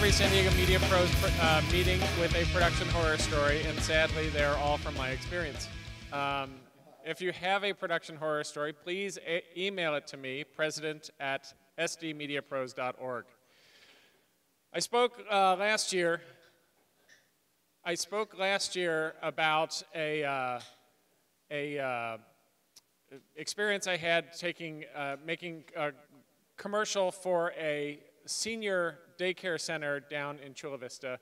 every San Diego Media Pros uh, meeting with a production horror story, and sadly, they're all from my experience. Um, if you have a production horror story, please email it to me, president at sdmediapros.org. I spoke uh, last year. I spoke last year about a, uh, a uh, experience I had taking, uh, making a commercial for a senior daycare center down in Chula Vista,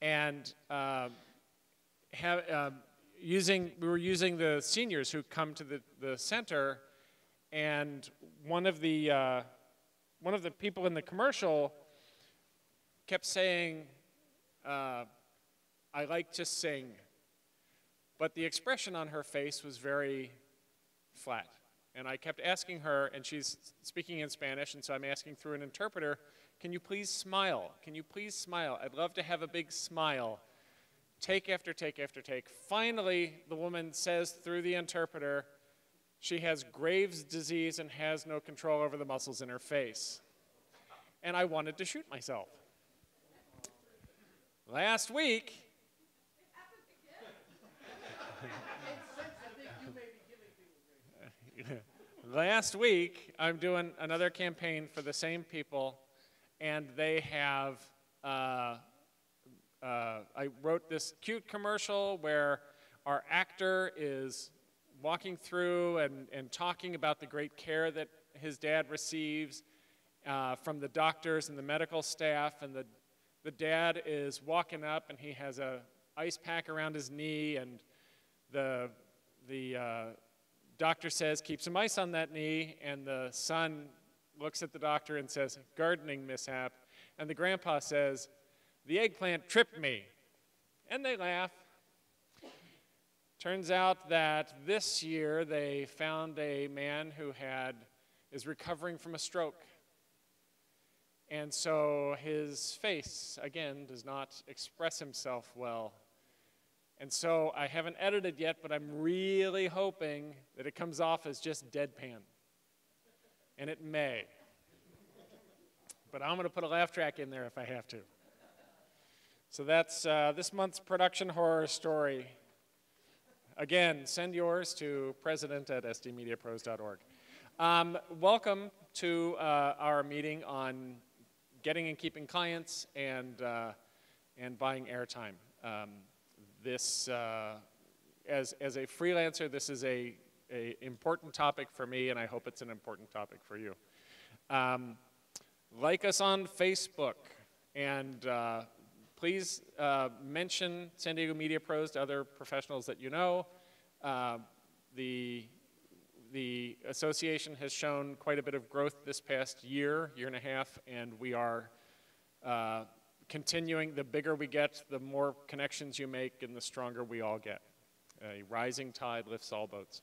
and uh, have, uh, using we were using the seniors who come to the, the center, and one of the uh, one of the people in the commercial kept saying, uh, "I like to sing," but the expression on her face was very flat. And I kept asking her, and she's speaking in Spanish, and so I'm asking through an interpreter, can you please smile? Can you please smile? I'd love to have a big smile. Take after take after take. Finally, the woman says through the interpreter, she has Graves' disease and has no control over the muscles in her face. And I wanted to shoot myself. Last week, last week, I'm doing another campaign for the same people and they have, uh, uh, I wrote this cute commercial where our actor is walking through and, and talking about the great care that his dad receives uh, from the doctors and the medical staff, and the, the dad is walking up and he has a ice pack around his knee, and the, the uh, doctor says, keep some ice on that knee, and the son looks at the doctor and says, gardening mishap. And the grandpa says, the eggplant tripped me. And they laugh. Turns out that this year they found a man who had is recovering from a stroke. And so his face, again, does not express himself well. And so I haven't edited yet, but I'm really hoping that it comes off as just deadpan and it may. But I'm going to put a laugh track in there if I have to. So that's uh, this month's production horror story. Again, send yours to president at sdmediapros.org. Um, welcome to uh, our meeting on getting and keeping clients and, uh, and buying airtime. Um, this, uh, as, as a freelancer, this is a a important topic for me, and I hope it's an important topic for you. Um, like us on Facebook, and uh, please uh, mention San Diego Media Pros to other professionals that you know. Uh, the, the association has shown quite a bit of growth this past year, year and a half, and we are uh, continuing. The bigger we get, the more connections you make, and the stronger we all get. A rising tide lifts all boats.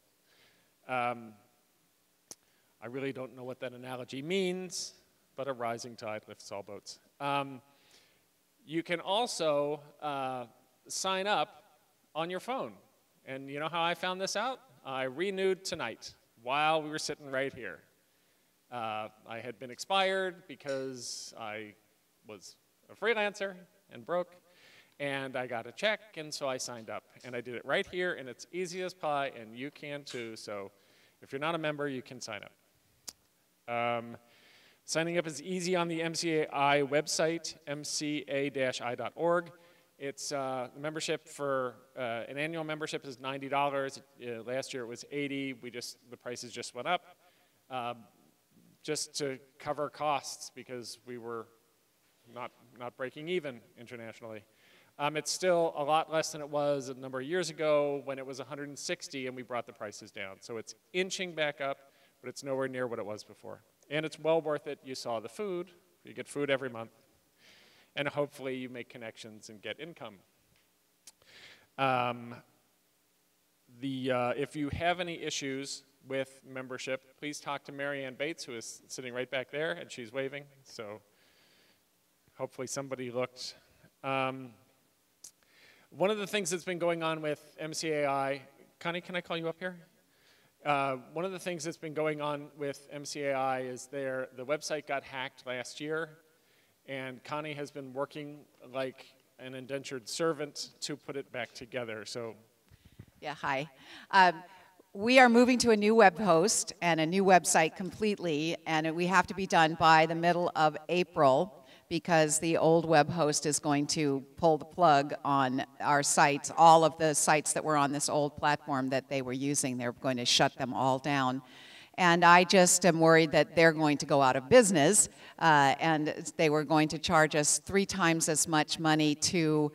Um, I really don't know what that analogy means, but a rising tide lifts all boats. Um, you can also uh, sign up on your phone. And you know how I found this out? I renewed tonight while we were sitting right here. Uh, I had been expired because I was a freelancer and broke and I got a check, and so I signed up. And I did it right here, and it's easy as pie, and you can too. So if you're not a member, you can sign up. Um, signing up is easy on the MCAI website, mca-i.org. It's uh, membership for uh, an annual membership is $90. Uh, last year it was 80. We just the prices just went up, um, just to cover costs because we were not not breaking even internationally. Um, it's still a lot less than it was a number of years ago when it was 160 and we brought the prices down. So it's inching back up, but it's nowhere near what it was before. And it's well worth it. You saw the food. You get food every month. And hopefully you make connections and get income. Um, the, uh, if you have any issues with membership, please talk to Marianne Bates, who is sitting right back there, and she's waving. So hopefully somebody looked. Um, one of the things that's been going on with MCAI, Connie, can I call you up here? Uh, one of the things that's been going on with MCAI is their, the website got hacked last year, and Connie has been working like an indentured servant to put it back together. So, yeah, hi. Um, we are moving to a new web host and a new website completely, and we have to be done by the middle of April because the old web host is going to pull the plug on our sites, all of the sites that were on this old platform that they were using. They're going to shut them all down. And I just am worried that they're going to go out of business, uh, and they were going to charge us three times as much money to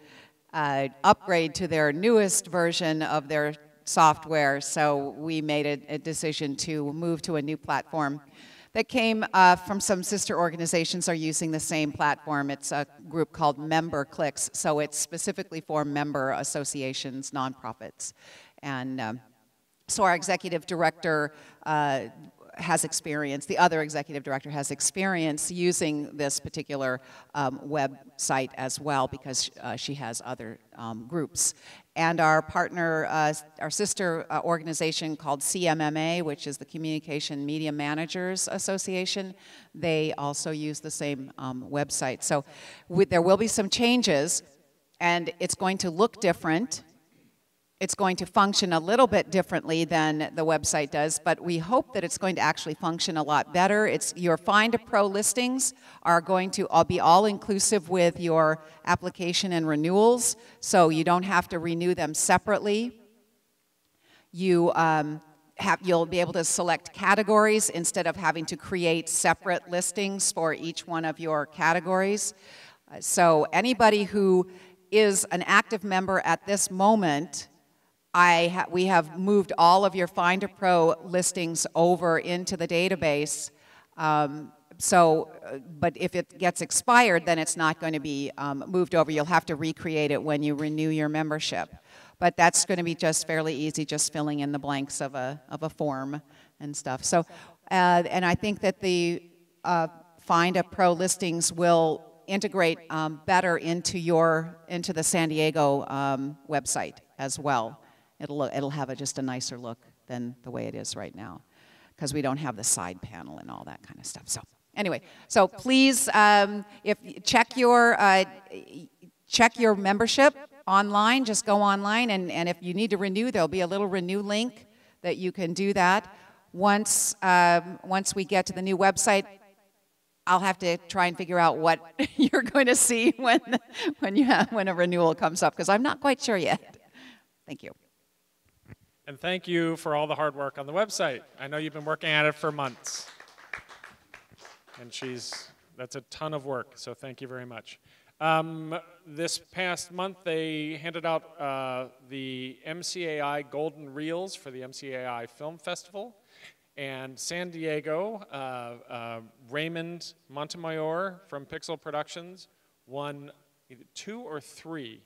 uh, upgrade to their newest version of their software. So we made a, a decision to move to a new platform that came uh, from some sister organizations are using the same platform. It's a group called MemberClicks, so it's specifically for member associations, nonprofits. And um, so our executive director uh, has experience, the other executive director has experience using this particular um, website as well because uh, she has other um, groups. And our partner, uh, our sister uh, organization called CMMA, which is the Communication Media Managers Association, they also use the same um, website. So there will be some changes and it's going to look different it's going to function a little bit differently than the website does, but we hope that it's going to actually function a lot better. It's your Find a Pro listings are going to all be all inclusive with your application and renewals, so you don't have to renew them separately. You um, have, you'll be able to select categories instead of having to create separate listings for each one of your categories. Uh, so anybody who is an active member at this moment ha we have moved all of your Find a Pro listings over into the database. Um, so, uh, but if it gets expired, then it's not going to be um, moved over. You'll have to recreate it when you renew your membership. But that's going to be just fairly easy, just filling in the blanks of a, of a form and stuff. So, uh, and I think that the uh, Find a Pro listings will integrate um, better into your into the San Diego um, website as well. It'll, look, it'll have a, just a nicer look than the way it is right now because we don't have the side panel and all that kind of stuff. So anyway, so please um, if check your uh, check your membership online. Just go online, and, and if you need to renew, there'll be a little renew link that you can do that. Once um, once we get to the new website, I'll have to try and figure out what you're going to see when when you have, when a renewal comes up because I'm not quite sure yet. Thank you. And thank you for all the hard work on the website. I know you've been working at it for months. And she's, that's a ton of work, so thank you very much. Um, this past month, they handed out uh, the MCAI Golden Reels for the MCAI Film Festival. And San Diego, uh, uh, Raymond Montemayor from Pixel Productions won two or three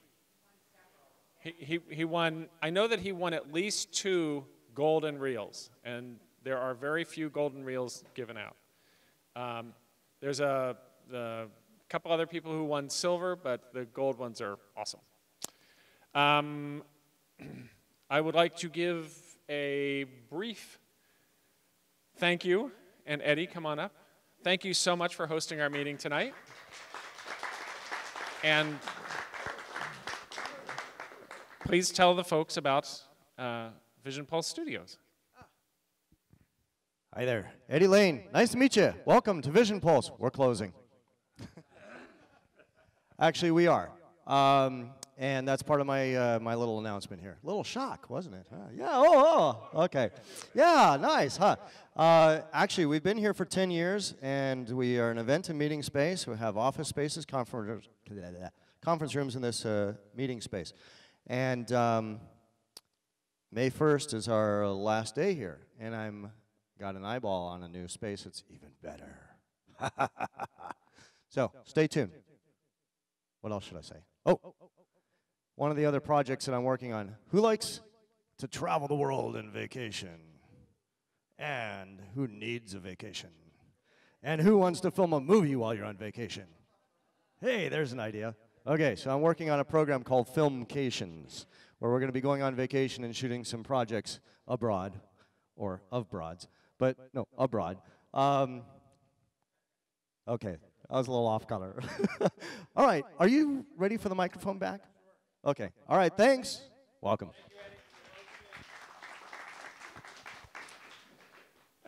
he, he, won, I know that he won at least two golden reels, and there are very few golden reels given out. Um, there's a, a, couple other people who won silver, but the gold ones are awesome. Um, I would like to give a brief thank you, and Eddie, come on up. Thank you so much for hosting our meeting tonight. And please tell the folks about uh, Vision Pulse Studios. Hi there. Eddie Lane. Nice to meet you. Welcome to Vision Pulse. We're closing. Actually, we are. Um, and that's part of my, uh, my little announcement here. Little shock, wasn't it? Huh? Yeah, oh, oh, okay. Yeah, nice, huh? Uh, actually, we've been here for 10 years, and we are an event and meeting space. We have office spaces, conference, conference rooms in this uh, meeting space. And um, May 1st is our last day here, and I'm got an eyeball on a new space. It's even better. so stay tuned. What else should I say? Oh, one of the other projects that I'm working on. Who likes to travel the world in vacation? And who needs a vacation? And who wants to film a movie while you're on vacation? Hey, there's an idea. Okay, so I'm working on a program called Filmcations, where we're going to be going on vacation and shooting some projects abroad, or of broads, but no, abroad. Um, okay, I was a little off color. All right, are you ready for the microphone back? Okay. All right, thanks. Welcome.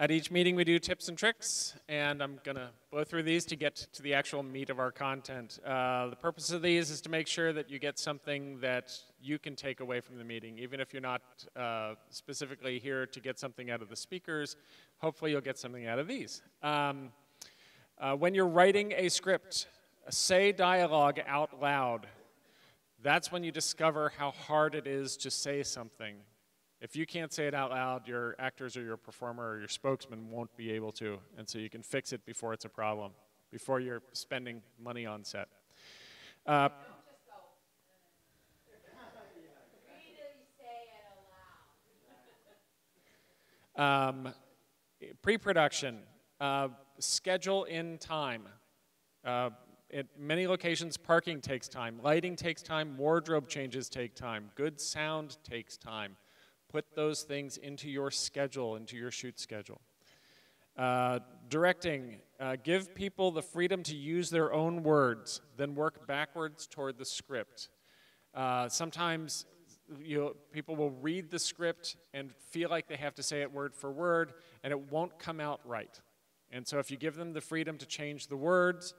At each meeting, we do tips and tricks, and I'm going to blow through these to get to the actual meat of our content. Uh, the purpose of these is to make sure that you get something that you can take away from the meeting, even if you're not uh, specifically here to get something out of the speakers. Hopefully, you'll get something out of these. Um, uh, when you're writing a script, say dialogue out loud. That's when you discover how hard it is to say something. If you can't say it out loud, your actors or your performer or your spokesman won't be able to. And so you can fix it before it's a problem, before you're spending money on set. Uh, um, Pre production, uh, schedule in time. Uh, at many locations, parking takes time, lighting takes time, wardrobe changes take time, good sound takes time. Put those things into your schedule, into your shoot schedule. Uh, directing, uh, give people the freedom to use their own words, then work backwards toward the script. Uh, sometimes you people will read the script and feel like they have to say it word for word, and it won't come out right. And so, if you give them the freedom to change the words,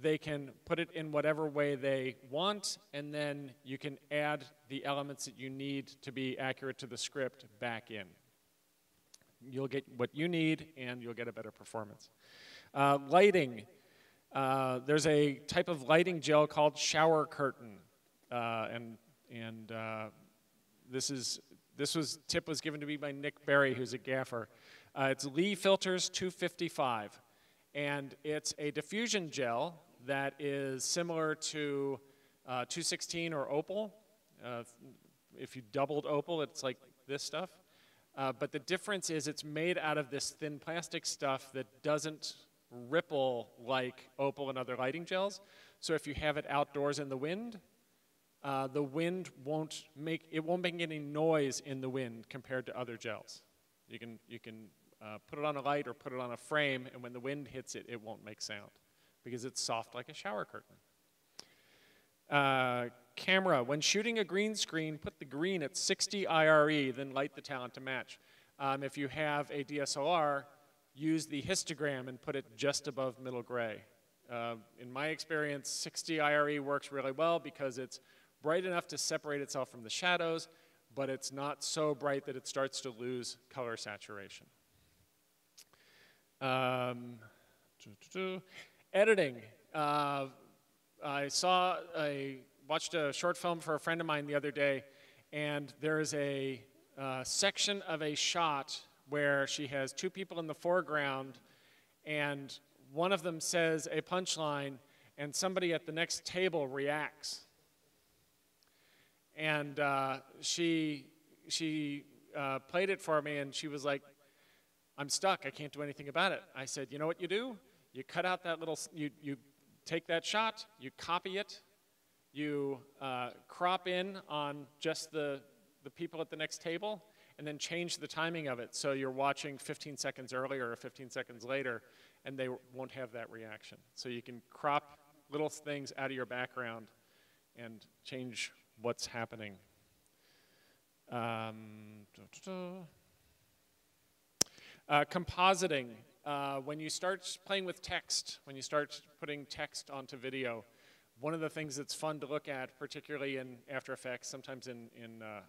they can put it in whatever way they want, and then you can add the elements that you need to be accurate to the script back in. You'll get what you need, and you'll get a better performance. Uh, lighting. Uh, there's a type of lighting gel called shower curtain, uh, and and uh, this is this was tip was given to me by Nick Berry, who's a gaffer. Uh, it's Lee Filters 255, and it's a diffusion gel that is similar to uh, 216 or Opal. Uh, if you doubled Opal, it's like this stuff. Uh, but the difference is it's made out of this thin plastic stuff that doesn't ripple like Opal and other lighting gels. So if you have it outdoors in the wind, uh, the wind won't make it won't make any noise in the wind compared to other gels. You can you can uh, put it on a light or put it on a frame, and when the wind hits it, it won't make sound because it's soft like a shower curtain. Uh, camera, when shooting a green screen, put the green at 60 IRE, then light the talent to match. Um, if you have a DSLR, use the histogram and put it just above middle gray. Uh, in my experience, 60 IRE works really well because it's bright enough to separate itself from the shadows, but it's not so bright that it starts to lose color saturation. Um, editing. Uh, I saw a watched a short film for a friend of mine the other day, and there is a uh, section of a shot where she has two people in the foreground, and one of them says a punchline, and somebody at the next table reacts. And uh, she she uh, played it for me, and she was like, "I'm stuck. I can't do anything about it." I said, "You know what you do? You cut out that little, you, you take that shot, you copy it, you uh, crop in on just the, the people at the next table, and then change the timing of it so you're watching 15 seconds earlier or 15 seconds later, and they won't have that reaction. So you can crop little things out of your background and change what's happening. Um, uh, compositing uh, when you start playing with text, when you start putting text onto video, one of the things that's fun to look at, particularly in After Effects, sometimes in, in, uh,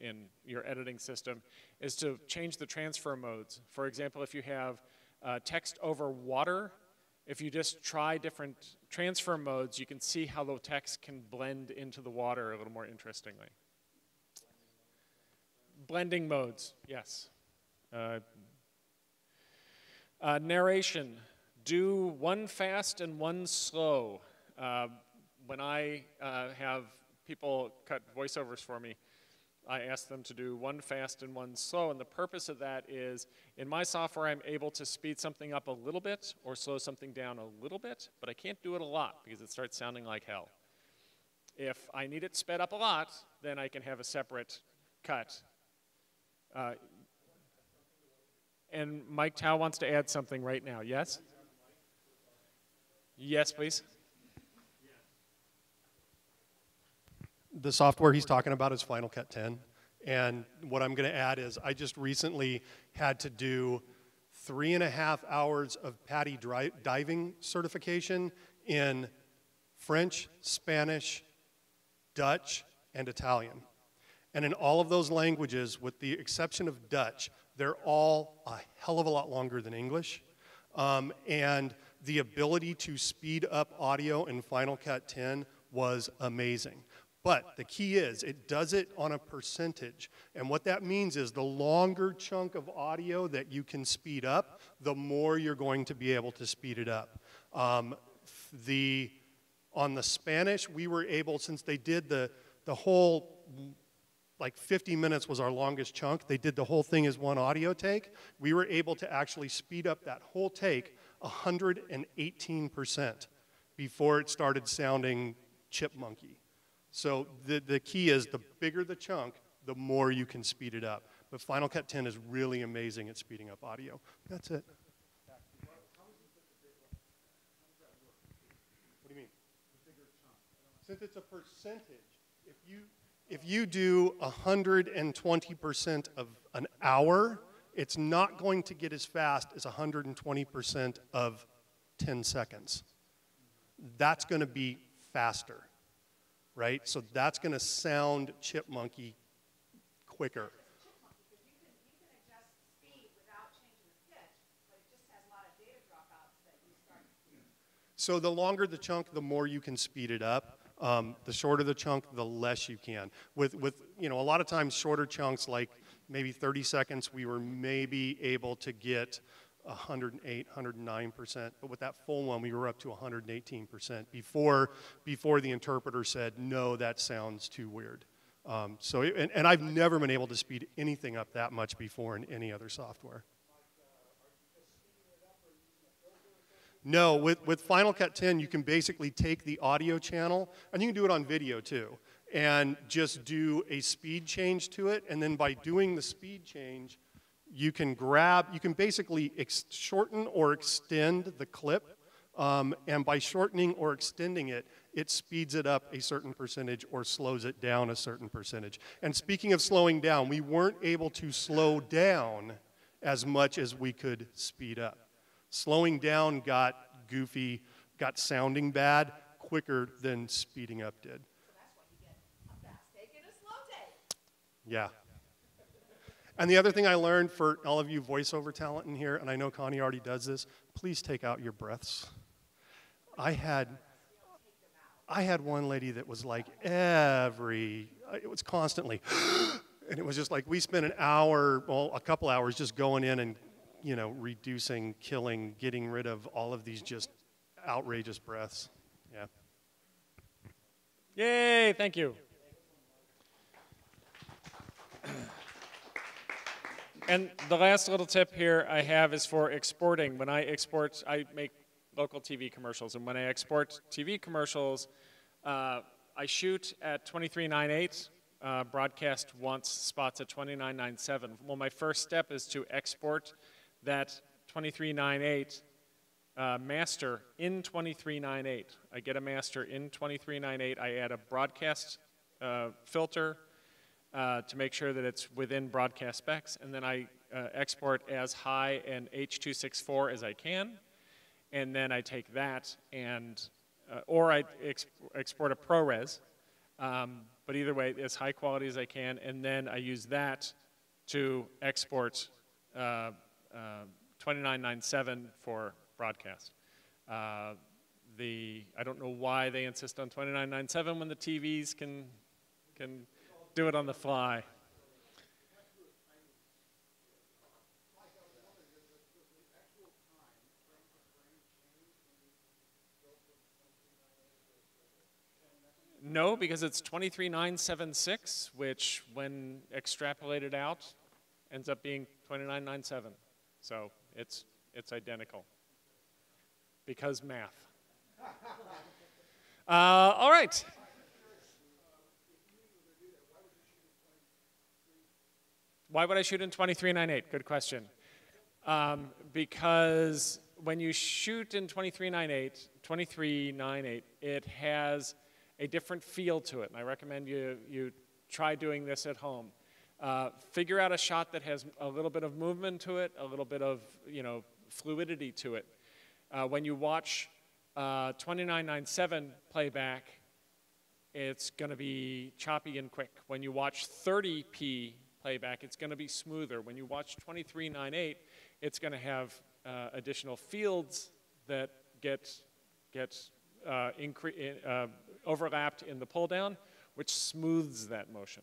in your editing system, is to change the transfer modes. For example, if you have uh, text over water, if you just try different transfer modes, you can see how the text can blend into the water a little more interestingly. Blending modes, yes. Uh, uh, narration, do one fast and one slow. Uh, when I uh, have people cut voiceovers for me, I ask them to do one fast and one slow, and the purpose of that is, in my software, I'm able to speed something up a little bit or slow something down a little bit, but I can't do it a lot because it starts sounding like hell. If I need it sped up a lot, then I can have a separate cut. Uh, and Mike Tao wants to add something right now. Yes? Yes, please. The software he's talking about is Final Cut 10. And what I'm going to add is I just recently had to do three and a half hours of dri- diving certification in French, Spanish, Dutch, and Italian. And in all of those languages, with the exception of Dutch, they're all a hell of a lot longer than English. Um, and the ability to speed up audio in Final Cut 10 was amazing. But the key is, it does it on a percentage. And what that means is the longer chunk of audio that you can speed up, the more you're going to be able to speed it up. Um, the, on the Spanish, we were able, since they did the, the whole, like 50 minutes was our longest chunk, they did the whole thing as one audio take, we were able to actually speed up that whole take 118% before it started sounding chipmunky. So the, the key is the bigger the chunk, the more you can speed it up. But Final Cut 10 is really amazing at speeding up audio. That's it. What do you mean? Since it's a percentage, if you, if you do 120% of an hour, it's not going to get as fast as 120% of 10 seconds. That's going to be faster right? So that's going to sound chipmunky quicker. So the longer the chunk, the more you can speed it up. Um, the shorter the chunk, the less you can. With, with, you know, a lot of times shorter chunks, like maybe 30 seconds, we were maybe able to get 108, 109%, but with that full one, we were up to 118% before, before the interpreter said, no, that sounds too weird. Um, so, and, and I've never been able to speed anything up that much before in any other software. No, with, with Final Cut 10, you can basically take the audio channel, and you can do it on video too, and just do a speed change to it, and then by doing the speed change, you can grab, you can basically shorten or extend the clip. Um, and by shortening or extending it, it speeds it up a certain percentage or slows it down a certain percentage. And speaking of slowing down, we weren't able to slow down as much as we could speed up. Slowing down got goofy, got sounding bad quicker than speeding up did. Yeah. And the other thing I learned for all of you voiceover talent in here, and I know Connie already does this, please take out your breaths. I had, I had one lady that was like every, it was constantly, and it was just like we spent an hour, well, a couple hours just going in and, you know, reducing, killing, getting rid of all of these just outrageous breaths. Yeah. Yay, thank you. And the last little tip here I have is for exporting. When I export, I make local TV commercials, and when I export TV commercials, uh, I shoot at 2398, uh, broadcast once, spots at 2997. Well, my first step is to export that 2398 uh, master in 2398. I get a master in 2398. I add a broadcast uh, filter uh, to make sure that it's within broadcast specs, and then I uh, export as high an H.264 as I can, and then I take that and, uh, or I ex export a ProRes, um, but either way, as high quality as I can, and then I use that to export uh, 2997 for broadcast. Uh, the, I don't know why they insist on 2997 when the TVs can, can do it on the fly. No, because it's 23976, which when extrapolated out ends up being 2997. So it's, it's identical because math. Uh, all right. Why would I shoot in 2398? Good question. Um, because when you shoot in 2398, 2398, it has a different feel to it. And I recommend you, you try doing this at home. Uh, figure out a shot that has a little bit of movement to it, a little bit of you know fluidity to it. Uh, when you watch uh, 2997 playback, it's going to be choppy and quick. When you watch 30p playback, it's going to be smoother. When you watch 2398, it's going to have uh, additional fields that get, get uh, uh, overlapped in the pull down, which smooths that motion.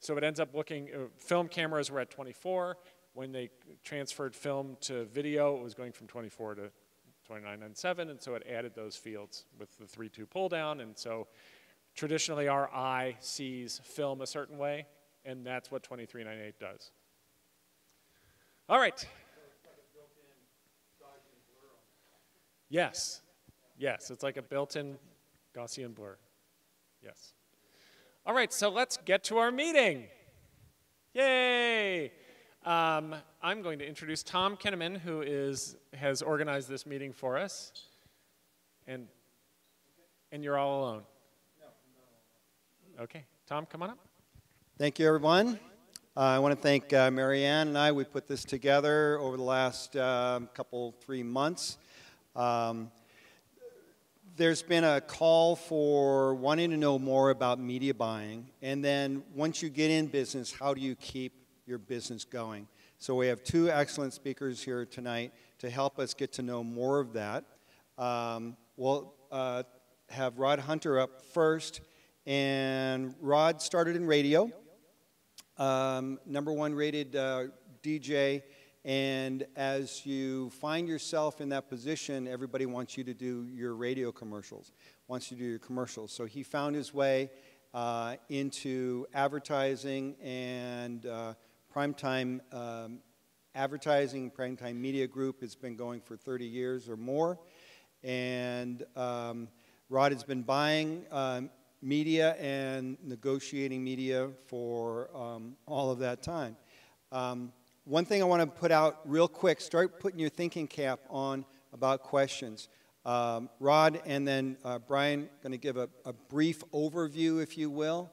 So it ends up looking, uh, film cameras were at 24. When they transferred film to video, it was going from 24 to 2997, and so it added those fields with the 3-2 pull down, and so traditionally our eye sees film a certain way, and that's what 2398 does. All right. Yes. Yes, it's like a built-in Gaussian blur. Yes. All right, so let's get to our meeting. Yay! Um, I'm going to introduce Tom Kinnaman, who is, has organized this meeting for us. And, and you're all alone. Okay, Tom, come on up. Thank you, everyone. Uh, I want to thank uh, Marianne and I. We put this together over the last uh, couple, three months. Um, there's been a call for wanting to know more about media buying. And then once you get in business, how do you keep your business going? So we have two excellent speakers here tonight to help us get to know more of that. Um, we'll uh, have Rod Hunter up first. And Rod started in radio, um, number one rated uh, DJ and as you find yourself in that position, everybody wants you to do your radio commercials, wants you to do your commercials. So he found his way uh, into advertising and uh, primetime um, advertising. Primetime Media Group has been going for 30 years or more. And um, Rod has been buying um, media and negotiating media for um, all of that time. Um, one thing I want to put out real quick start putting your thinking cap on about questions. Um, Rod and then uh, Brian going to give a, a, brief overview, if you will.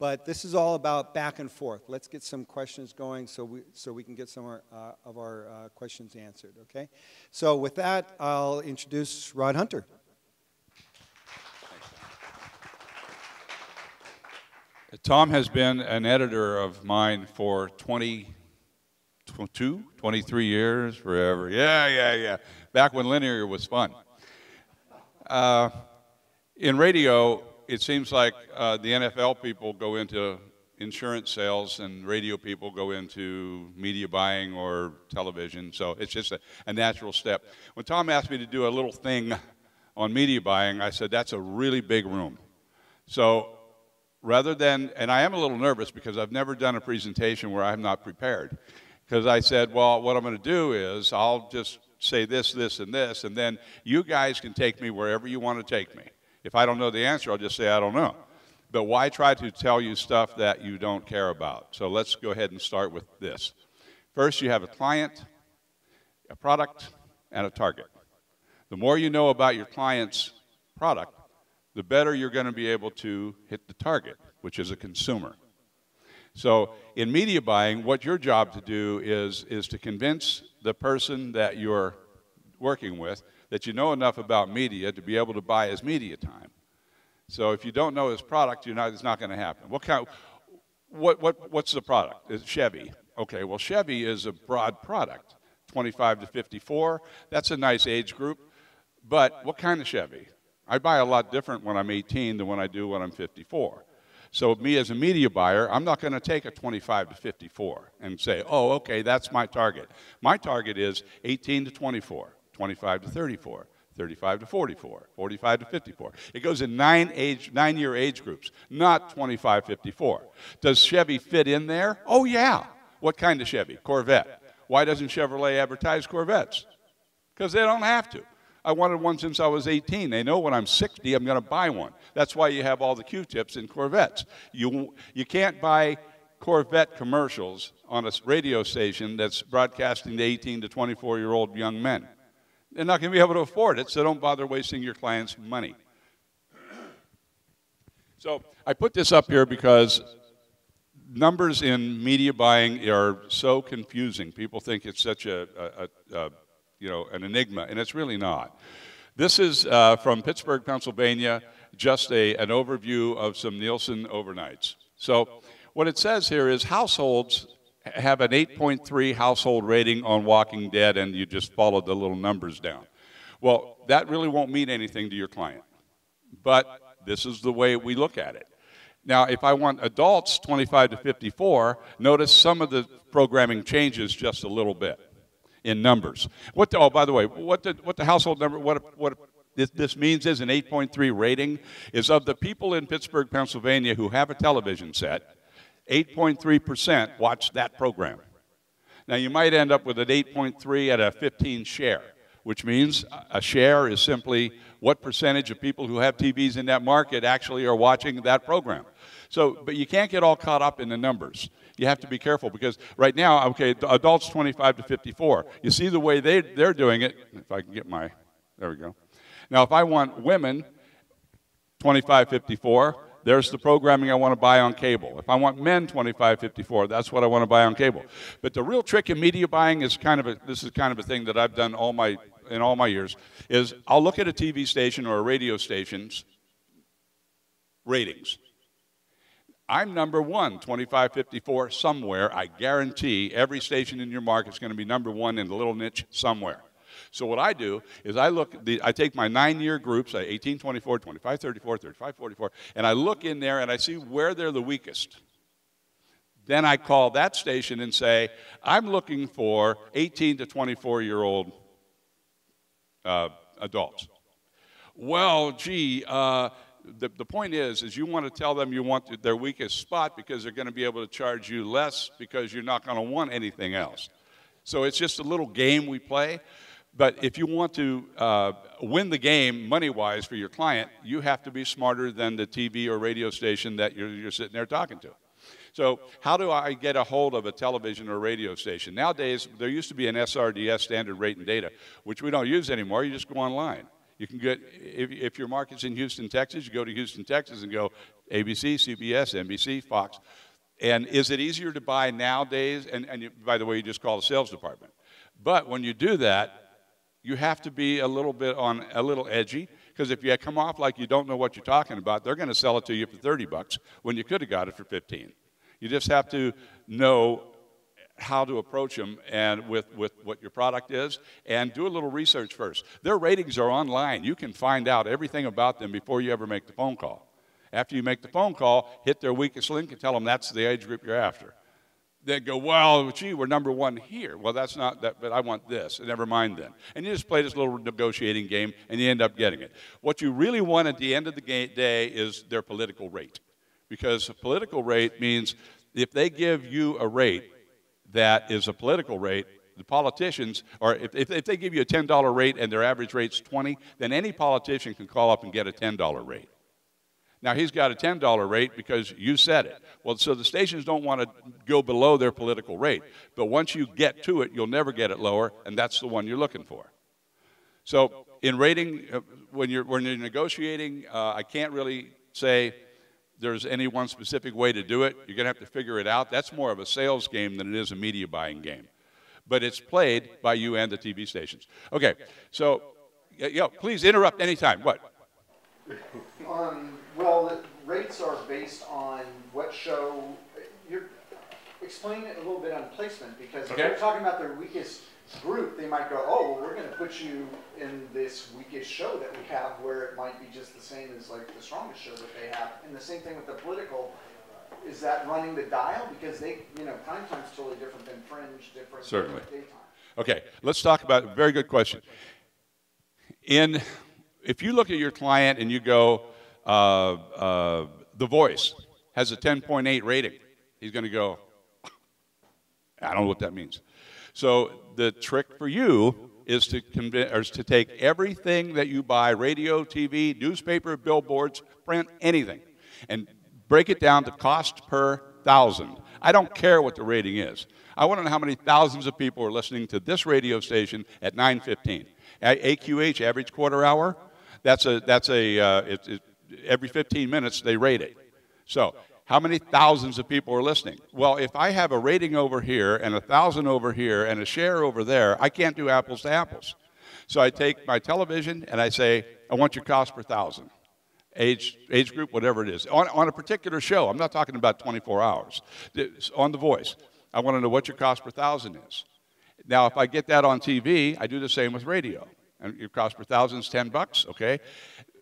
But this is all about back and forth. Let's get some questions going so we, so we can get some of our, uh, of our uh, questions answered, okay? So with that, I'll introduce Rod Hunter. Tom has been an editor of mine for 20 22, 23 years, forever. Yeah, yeah, yeah. Back when linear was fun. Uh, in radio, it seems like uh, the NFL people go into insurance sales and radio people go into media buying or television. So it's just a, a natural step. When Tom asked me to do a little thing on media buying, I said, that's a really big room. So rather than, and I am a little nervous because I've never done a presentation where I'm not prepared because I said, well, what I'm going to do is I'll just say this, this, and this, and then you guys can take me wherever you want to take me. If I don't know the answer, I'll just say I don't know. But why try to tell you stuff that you don't care about? So let's go ahead and start with this. First, you have a client, a product, and a target. The more you know about your client's product, the better you're going to be able to hit the target, which is a consumer. So in media buying, what your job to do is, is to convince the person that you're working with that you know enough about media to be able to buy his media time. So if you don't know his product, you're not, it's not going to happen. What kind, what, what, what's the product? It's Chevy. Okay, well, Chevy is a broad product, 25 to 54. That's a nice age group. But what kind of Chevy? I buy a lot different when I'm 18 than when I do when I'm 54. So me as a media buyer, I'm not going to take a 25 to 54 and say, oh, okay, that's my target. My target is 18 to 24, 25 to 34. 35 to 44, 45 to 54. It goes in nine age, nine year age groups, not 25, 54. Does Chevy fit in there? Oh yeah. What kind of Chevy? Corvette. Why doesn't Chevrolet advertise Corvettes? Because they don't have to. I wanted one since I was 18. They know when I'm 60, I'm going to buy one. That's why you have all the Q-tips in Corvettes. You, you can't buy Corvette commercials on a radio station that's broadcasting to 18 to 24 year old young men. They're not going to be able to afford it, so don't bother wasting your clients' money. So I put this up here because numbers in media buying are so confusing. People think it's such a, a, a, a you know, an enigma, and it's really not. This is uh, from Pittsburgh, Pennsylvania, just a, an overview of some Nielsen overnights. So what it says here is households have an 8.3 household rating on Walking Dead, and you just follow the little numbers down. Well, that really won't mean anything to your client. But this is the way we look at it. Now, if I want adults 25 to 54, notice some of the programming changes just a little bit in numbers. What the, oh, by the way, what the, what the household number, what, what this, this means is an 8.3 rating is of the people in Pittsburgh, Pennsylvania who have a television set, 8.3% watch that program. Now, you might end up with an 8.3 at a 15 share, which means a share is simply what percentage of people who have TVs in that market actually are watching that program. So, but you can't get all caught up in the numbers. You have to be careful because right now, okay, adults 25 to 54. You see the way they, they're doing it. If I can get my, there we go. Now, if I want women 25 54, there's the programming I want to buy on cable. If I want men 2554, that's what I want to buy on cable. But the real trick in media buying is kind of a, this is kind of a thing that I've done all my, in all my years, is I'll look at a TV station or a radio station's ratings. I'm number one, 2554 somewhere. I guarantee every station in your market is going to be number one in the little niche somewhere. So what I do is I look, the, I take my nine-year groups, 18, 24, 25, 34, 35, 44, and I look in there and I see where they're the weakest. Then I call that station and say, I'm looking for 18 to 24-year-old uh, adults. Well, gee, uh, the, the point is, is you want to tell them you want their weakest spot because they're going to be able to charge you less because you're not going to want anything else. So it's just a little game we play. But if you want to uh, win the game money wise for your client, you have to be smarter than the TV or radio station that you're, you're sitting there talking to. So, how do I get a hold of a television or radio station? Nowadays, there used to be an SRDS standard rate and data, which we don't use anymore. You just go online. You can get, if, if your market's in Houston, Texas, you go to Houston, Texas and go ABC, CBS, NBC, Fox. And is it easier to buy nowadays? And, and you, by the way, you just call the sales department. But when you do that, you have to be a little bit on a little edgy because if you come off like you don't know what you're talking about, they're going to sell it to you for 30 bucks when you could have got it for 15. You just have to know how to approach them and with, with what your product is and do a little research first. Their ratings are online. You can find out everything about them before you ever make the phone call. After you make the phone call, hit their weakest link and tell them that's the age group you're after they go, well, gee, we're number one here. Well, that's not that, but I want this. Never mind then. And you just play this little negotiating game, and you end up getting it. What you really want at the end of the day is their political rate, because a political rate means if they give you a rate that is a political rate, the politicians, or if, if, they give you a $10 rate and their average rate's 20, then any politician can call up and get a $10 rate. Now he's got a $10 rate because you said it. Well, so the stations don't want to go below their political rate. But once you get to it, you'll never get it lower, and that's the one you're looking for. So in rating, uh, when, you're, when you're negotiating, uh, I can't really say there's any one specific way to do it. You're going to have to figure it out. That's more of a sales game than it is a media buying game. But it's played by you and the TV stations. Okay, so, yeah, please interrupt anytime. What? Um, well, the rates are based on what show. You're explain it a little bit on placement because if they're talking about their weakest group, they might go, "Oh, well, we're going to put you in this weakest show that we have, where it might be just the same as like the strongest show that they have." And the same thing with the political. Is that running the dial because they, you know, prime time's totally different than fringe, different Certainly. than daytime. Okay, let's talk about very good question. In if you look at your client and you go, uh, uh, The Voice has a 10.8 rating. He's going to go, I don't know what that means. So the trick for you is to, convince, or to take everything that you buy radio, TV, newspaper, billboards, print, anything and break it down to cost per thousand. I don't care what the rating is. I want to know how many thousands of people are listening to this radio station at 915. AQH, average quarter hour, that's a, that's a uh, it, it, every 15 minutes they rate it. So how many thousands of people are listening? Well, if I have a rating over here and a thousand over here and a share over there, I can't do apples to apples. So I take my television and I say, I want your cost per thousand. Age, age group, whatever it is. On, on a particular show, I'm not talking about 24 hours. On The Voice, I want to know what your cost per thousand is. Now, if I get that on TV, I do the same with radio. And your cost per thousand is 10 bucks, okay?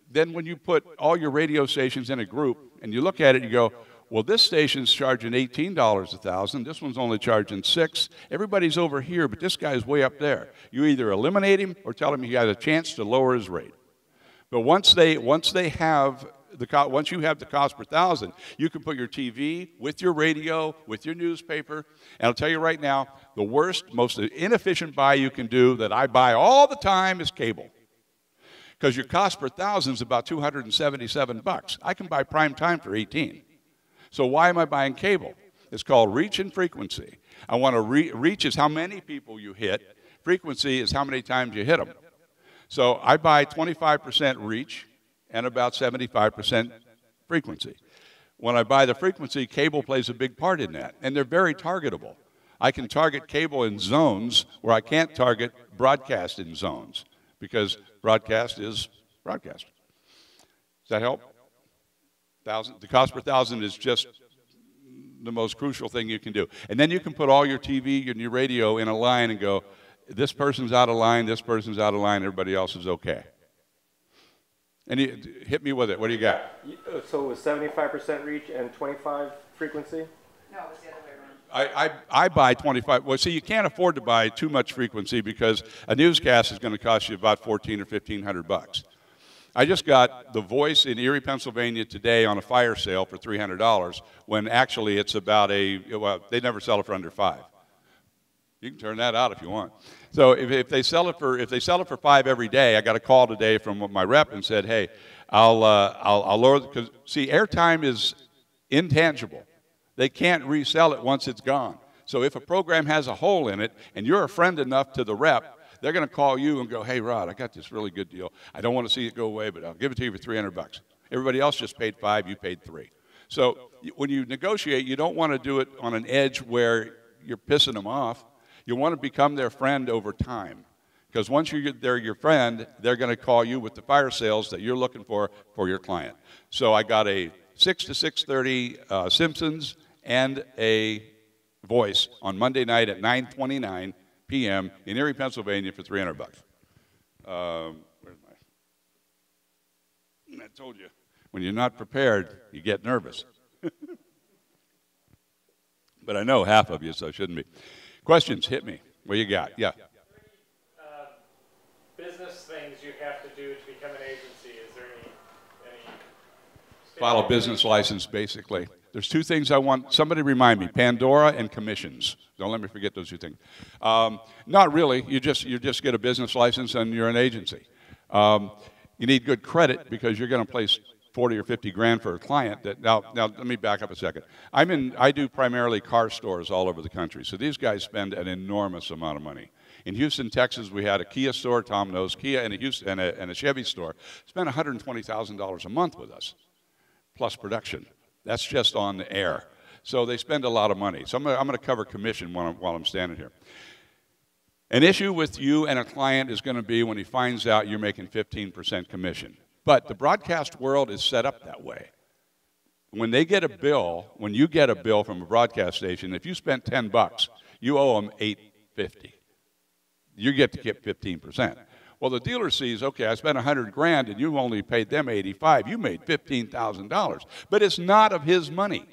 Then when you put all your radio stations in a group and you look at it, you go, well, this station's charging $18 a thousand. This one's only charging six. Everybody's over here, but this guy's way up there. You either eliminate him or tell him he has a chance to lower his rate. But once they, once they have the once you have the cost per thousand, you can put your TV with your radio, with your newspaper. And I'll tell you right now, the worst, most inefficient buy you can do that I buy all the time is cable. Because your cost per thousand is about 277 bucks. I can buy prime time for 18. So why am I buying cable? It's called reach and frequency. I want to re- reach is how many people you hit. Frequency is how many times you hit them. So I buy 25% reach and about 75% frequency. When I buy the frequency, cable plays a big part in that, and they're very targetable. I can target cable in zones where I can't target broadcast in zones because broadcast is broadcast. Does that help? Thousand, the cost per thousand is just the most crucial thing you can do. And then you can put all your TV and your radio in a line and go, this person's out of line, this person's out of line, everybody else is okay. And you, hit me with it. What do you got? Uh, so it was 75% reach and 25 frequency? No, it was the other way around. I, I, I buy 25. Well, see, you can't afford to buy too much frequency because a newscast is going to cost you about 14 or 1500 bucks. I just got The Voice in Erie, Pennsylvania today on a fire sale for $300 when actually it's about a, well, they never sell it for under five. You can turn that out if you want. So if, if they sell it for if they sell it for five every day, I got a call today from my rep and said, hey, I'll uh, I'll, I'll lower because see airtime is intangible. They can't resell it once it's gone. So if a program has a hole in it and you're a friend enough to the rep they're going to call you and go, hey, Rod, I got this really good deal. I don't want to see it go away, but I'll give it to you for 300 bucks. Everybody else just paid five, you paid three. So when you negotiate, you don't want to do it on an edge where you're pissing them off. You want to become their friend over time. Because once you they're your friend, they're going to call you with the fire sales that you're looking for for your client. So I got a 6 to 6.30 uh, Simpsons and a voice on Monday night at 929 p.m. in Erie, Pennsylvania for 300 bucks. Um, where's my? I told you, when you're not prepared, you get nervous. but I know half of you, so shouldn't be. Questions, hit me. What you got? Yeah. Uh, business things you have to do to become an agency. Is there any? any File a business license, basically. There's two things I want. Somebody remind me: Pandora and commissions. Don't let me forget those two things. Um, not really. You just you just get a business license and you're an agency. Um, you need good credit because you're going to place 40 or 50 grand for a client. That now now let me back up a second. I'm in. I do primarily car stores all over the country. So these guys spend an enormous amount of money. In Houston, Texas, we had a Kia store, Tom knows, Kia and a, Houston, and a, and a Chevy store. Spent $120,000 a month with us, plus production. That's just on the air. So they spend a lot of money. So I'm going to cover commission while I'm, while I'm standing here. An issue with you and a client is going to be when he finds out you're making 15% commission. But the broadcast world is set up that way. When they get a bill, when you get a bill from a broadcast station, if you spent 10 bucks, you owe them 850. You get to get 15%. Well, the dealer sees, okay, I spent 100 grand and you only paid them 85. You made $15,000. But it's not of his money.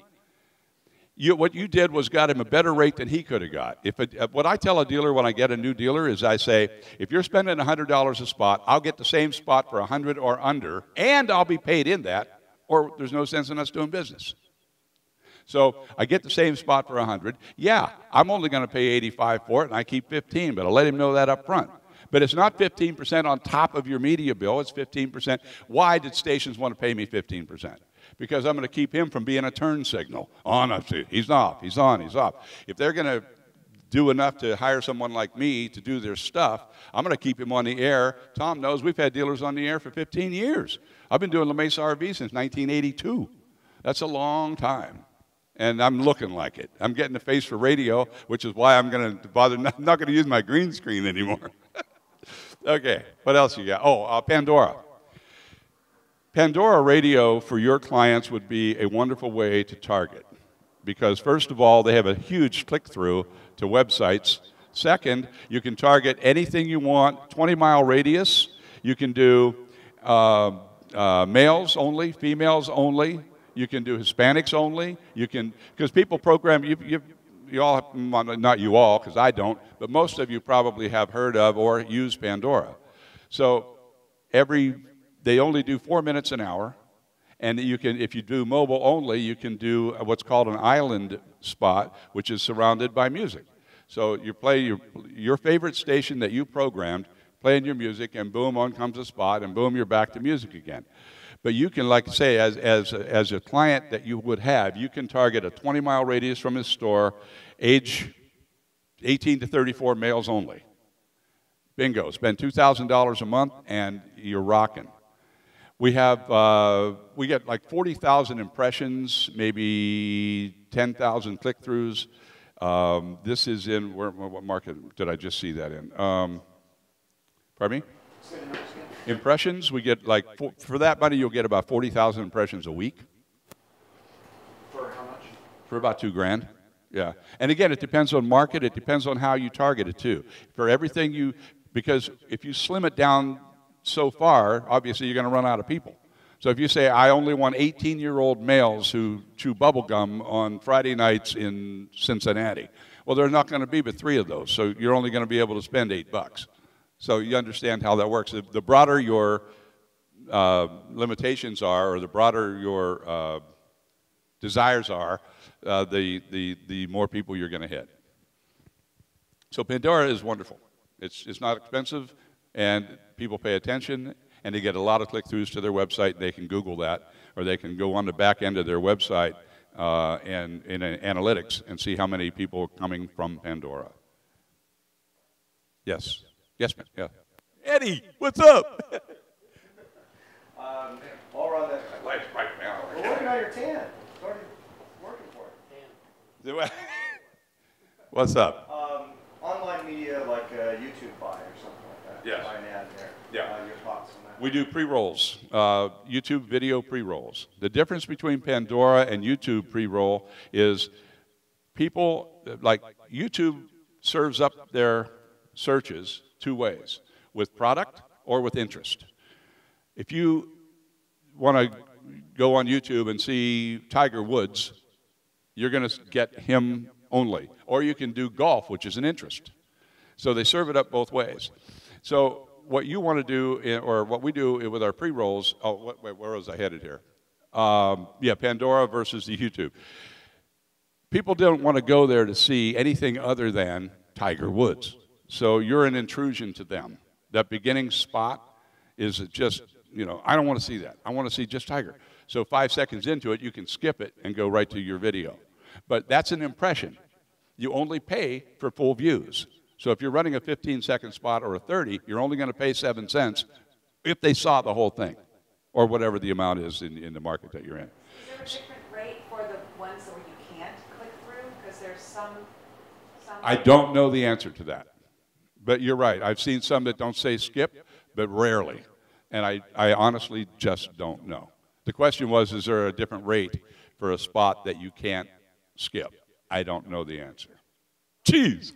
You, what you did was got him a better rate than he could have got. If uh, what I tell a dealer when I get a new dealer is I say, if you're spending $100 a spot, I'll get the same spot for 100 or under, and I'll be paid in that, or there's no sense in us doing business. So I get the same spot for 100. Yeah, I'm only going to pay 85 for it, and I keep 15, but I'll let him know that up front. But it's not 15% on top of your media bill, it's 15%. Why did stations want to pay me 15%? Because I'm going to keep him from being a turn signal. On, he's off, he's on, he's off. If they're going to do enough to hire someone like me to do their stuff, I'm going to keep him on the air. Tom knows we've had dealers on the air for 15 years. I've been doing La Mesa RV since 1982. That's a long time. And I'm looking like it. I'm getting the face for radio, which is why I'm going to bother, not, not going to use my green screen anymore. Okay, what else you got? Oh, uh, Pandora. Pandora Radio for your clients would be a wonderful way to target because, first of all, they have a huge click through to websites. Second, you can target anything you want, 20 mile radius. You can do uh, uh, males only, females only. You can do Hispanics only. You can, because people program, you, you, you all, not you all, because I don't, but most of you probably have heard of or use Pandora. So every, they only do four minutes an hour. And you can, if you do mobile only, you can do what's called an island spot, which is surrounded by music. So you play your, your favorite station that you programmed, playing your music, and boom, on comes a spot, and boom, you're back to music again. But you can, like I say, as, as, as a client that you would have, you can target a 20 mile radius from his store, age 18 to 34 males only. Bingo. Spend $2,000 a month and you're rocking. We have, uh, we get like 40,000 impressions, maybe 10,000 click throughs. Um, this is in, where, what market did I just see that in? Um, pardon me? Impressions, we get like, for, for that money, you'll get about 40,000 impressions a week. For how much? For about two grand. Yeah. And again, it depends on market, it depends on how you target it too. For everything you, because if you slim it down so far, obviously you're going to run out of people. So if you say, I only want 18 year old males who chew bubble gum on Friday nights in Cincinnati, well, there's not going to be but three of those. So you're only going to be able to spend eight bucks. So you understand how that works. The broader your uh, limitations are, or the broader your uh, desires are, uh, the, the, the more people you're going to hit. So Pandora is wonderful. It's, it's not expensive and people pay attention and they get a lot of click-throughs to their website. They can Google that, or they can go on the back end of their website uh, and in analytics and see how many people are coming from Pandora. Yes, yes, ma'am. Yeah, Eddie, what's up? um, all around that. Life's right now. We're working on your tan. It's already working for it. What's up? Um, online media like uh, YouTube buy or something like that. Yes. Buy an ad there. Yeah. Uh, your thoughts on that? We do pre-rolls, uh, YouTube video pre-rolls. The difference between Pandora and YouTube pre-roll is people, like YouTube serves up their searches two ways, with product or with interest. If you want to go on YouTube and see Tiger Woods, you're going to get him only. Or you can do golf, which is an interest. So they serve it up both ways. So what you want to do, or what we do with our pre-rolls, oh, wait, where was I headed here? Um, yeah, Pandora versus the YouTube. People don't want to go there to see anything other than Tiger Woods. So you're an intrusion to them. That beginning spot is just, you know, I don't want to see that. I want to see just Tiger. So five seconds into it, you can skip it and go right to your video. But that's an impression. You only pay for full views. So if you're running a 15 second spot or a 30, you're only going to pay seven cents if they saw the whole thing or whatever the amount is in, in the market that you're in. Is there a different rate for the ones where you can't click through? Because there's some, some. I don't know the answer to that. But you're right. I've seen some that don't say skip, but rarely. And I, I honestly just don't know. The question was is there a different rate for a spot that you can't skip? I don't know the answer. Jeez.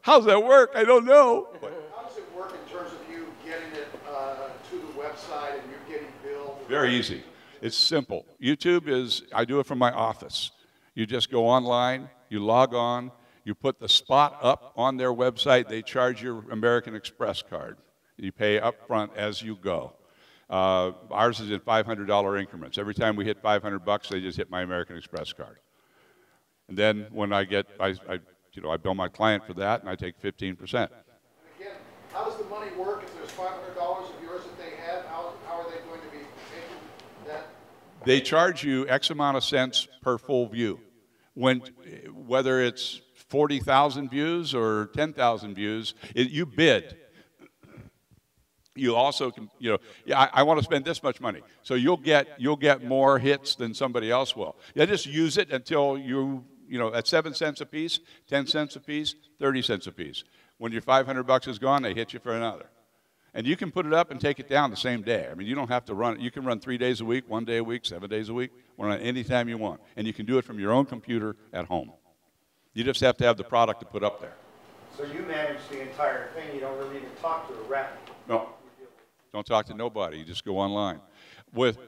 How's that work? I don't know. How does it work in terms of you getting it uh, to the website and you're getting billed? Very easy. It's simple. YouTube is, I do it from my office. You just go online, you log on, you put the spot up on their website, they charge your American Express card. You pay up front as you go. Uh, ours is in $500 increments. Every time we hit 500 bucks, they just hit my American Express card. And then when I get, I, I you know, I bill my client for that, and I take 15%. Again, how does the money work if there's $500 of yours that they have? How, how are they going to be taking that? They charge you X amount of cents per full view. When, whether it's 40,000 views or 10,000 views, it, you bid. You also can, you know, yeah, I, I want to spend this much money. So you'll get, you'll get more hits than somebody else will. Yeah, just use it until you, you know, at seven cents a piece, 10 cents a piece, 30 cents a piece. When your 500 bucks is gone, they hit you for another. And you can put it up and take it down the same day. I mean, you don't have to run it. You can run three days a week, one day a week, seven days a week, run it anytime you want. And you can do it from your own computer at home. You just have to have the product to put up there. So you manage the entire thing, you don't really even talk to a rep? No. Don't talk to nobody. You just go online. With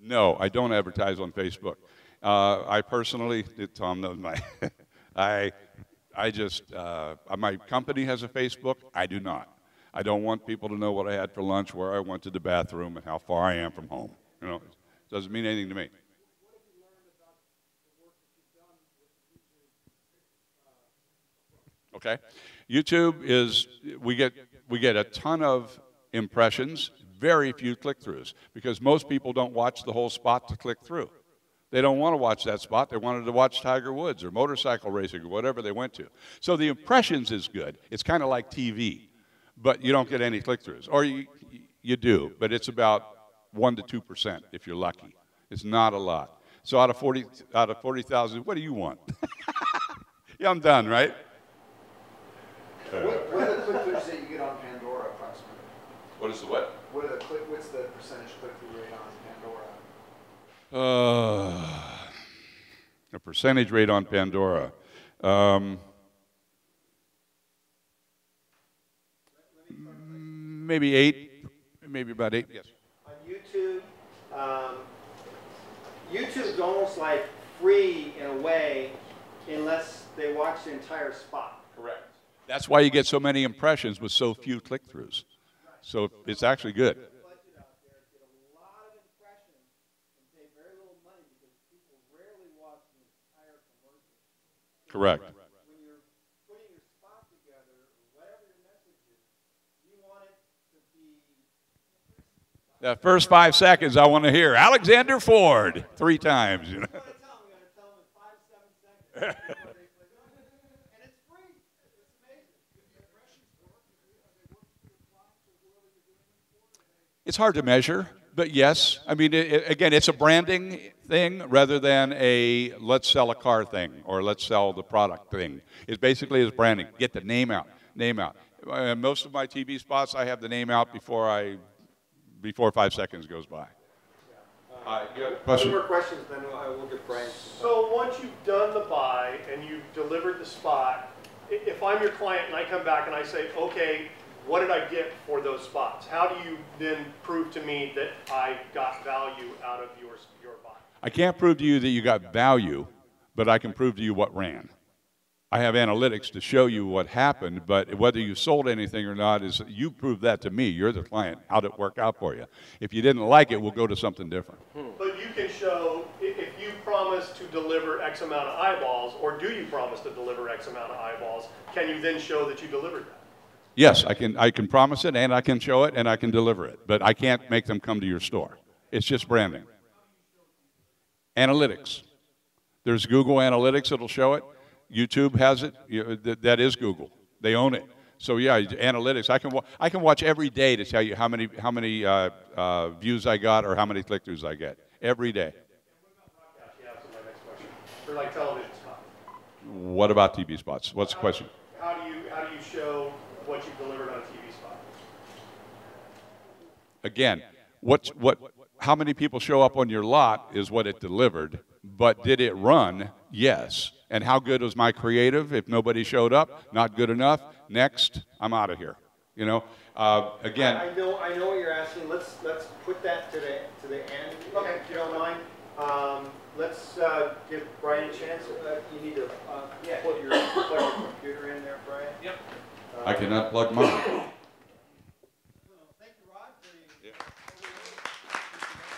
No, I don't advertise on Facebook. Uh, I personally, Tom knows my, I, I just, uh, my company has a Facebook. I do not. I don't want people to know what I had for lunch, where I went to the bathroom, and how far I am from home. You know, it doesn't mean anything to me. Okay, YouTube is we get we get a ton of impressions, very few click-throughs because most people don't watch the whole spot to click through. They don't want to watch that spot. They wanted to watch Tiger Woods or motorcycle racing or whatever they went to. So the impressions is good. It's kind of like TV, but you don't get any click-throughs, or you you do, but it's about one to two percent if you're lucky. It's not a lot. So out of forty out of forty thousand, what do you want? yeah, I'm done, right? What, what are the click-throughs that you get on Pandora approximately? What is the what? What are the click, what's the percentage click-through rate on Pandora? Uh, a percentage rate on Pandora. Um, maybe eight, maybe about eight, yes. On YouTube, um, YouTube's almost like free in a way unless they watch the entire spot. Correct. That's why you get so many impressions with so few click-throughs. So it's actually good. Correct. When you're putting your spot together, whatever your message is, you want it to be The first five seconds I want to hear Alexander Ford three times. You know? gotta tell them, you gotta tell them in five, seven seconds. and it's free. It's amazing. It's hard to measure, but yes. I mean, it, it- again, it's a branding thing rather than a let's sell a car thing or let's sell the product thing. It's basically is branding. Get the name out. Name out. Uh, most of my TV spots, I have the name out before I, before five seconds goes by. Uh, you have Two more questions, then I will get Brian. So once you've done the buy and you've delivered the spot, if I'm your client and I come back and I say, okay, what did I get for those spots? How do you then prove to me that I got value out of your, your buy? I can't prove to you that you got value, but I can prove to you what ran. I have analytics to show you what happened, but whether you sold anything or not is you prove that to me. You're the client. How'd it work out for you? If you didn't like it, we'll go to something different. Hmm. But you can show, if you promise to deliver X amount of eyeballs, or do you promise to deliver X amount of eyeballs, can you then show that you delivered that? Yes, I can, I can promise it and I can show it and I can deliver it, but I can't make them come to your store. It's just branding. Analytics. There's Google Analytics that'll show it. YouTube has it. You- that- That is Google. They own it. So yeah, analytics. I can wa- I can watch every day to tell you how many how many uh, uh, views I got or how many click-throughs I get every day. Yeah, that's my next question. For like television spots. What about TV spots? What's the question? How do you, how do you show what you delivered on a TV spot? Again, what's, what, how many people show up on your lot is what it delivered, but did it run? Yes. And how good was my creative? If nobody showed up, not good enough. Next, I'm out of here. You know, uh, again, I know, I know what you're asking. Let's, let's put that to the, to the end, Okay. if you don't mind. Um, let's, uh, give Brian a chance. Uh, you need to, uh, put your, plug your computer in there, Brian. Yep. I cannot plug mine. Thank you, Rod.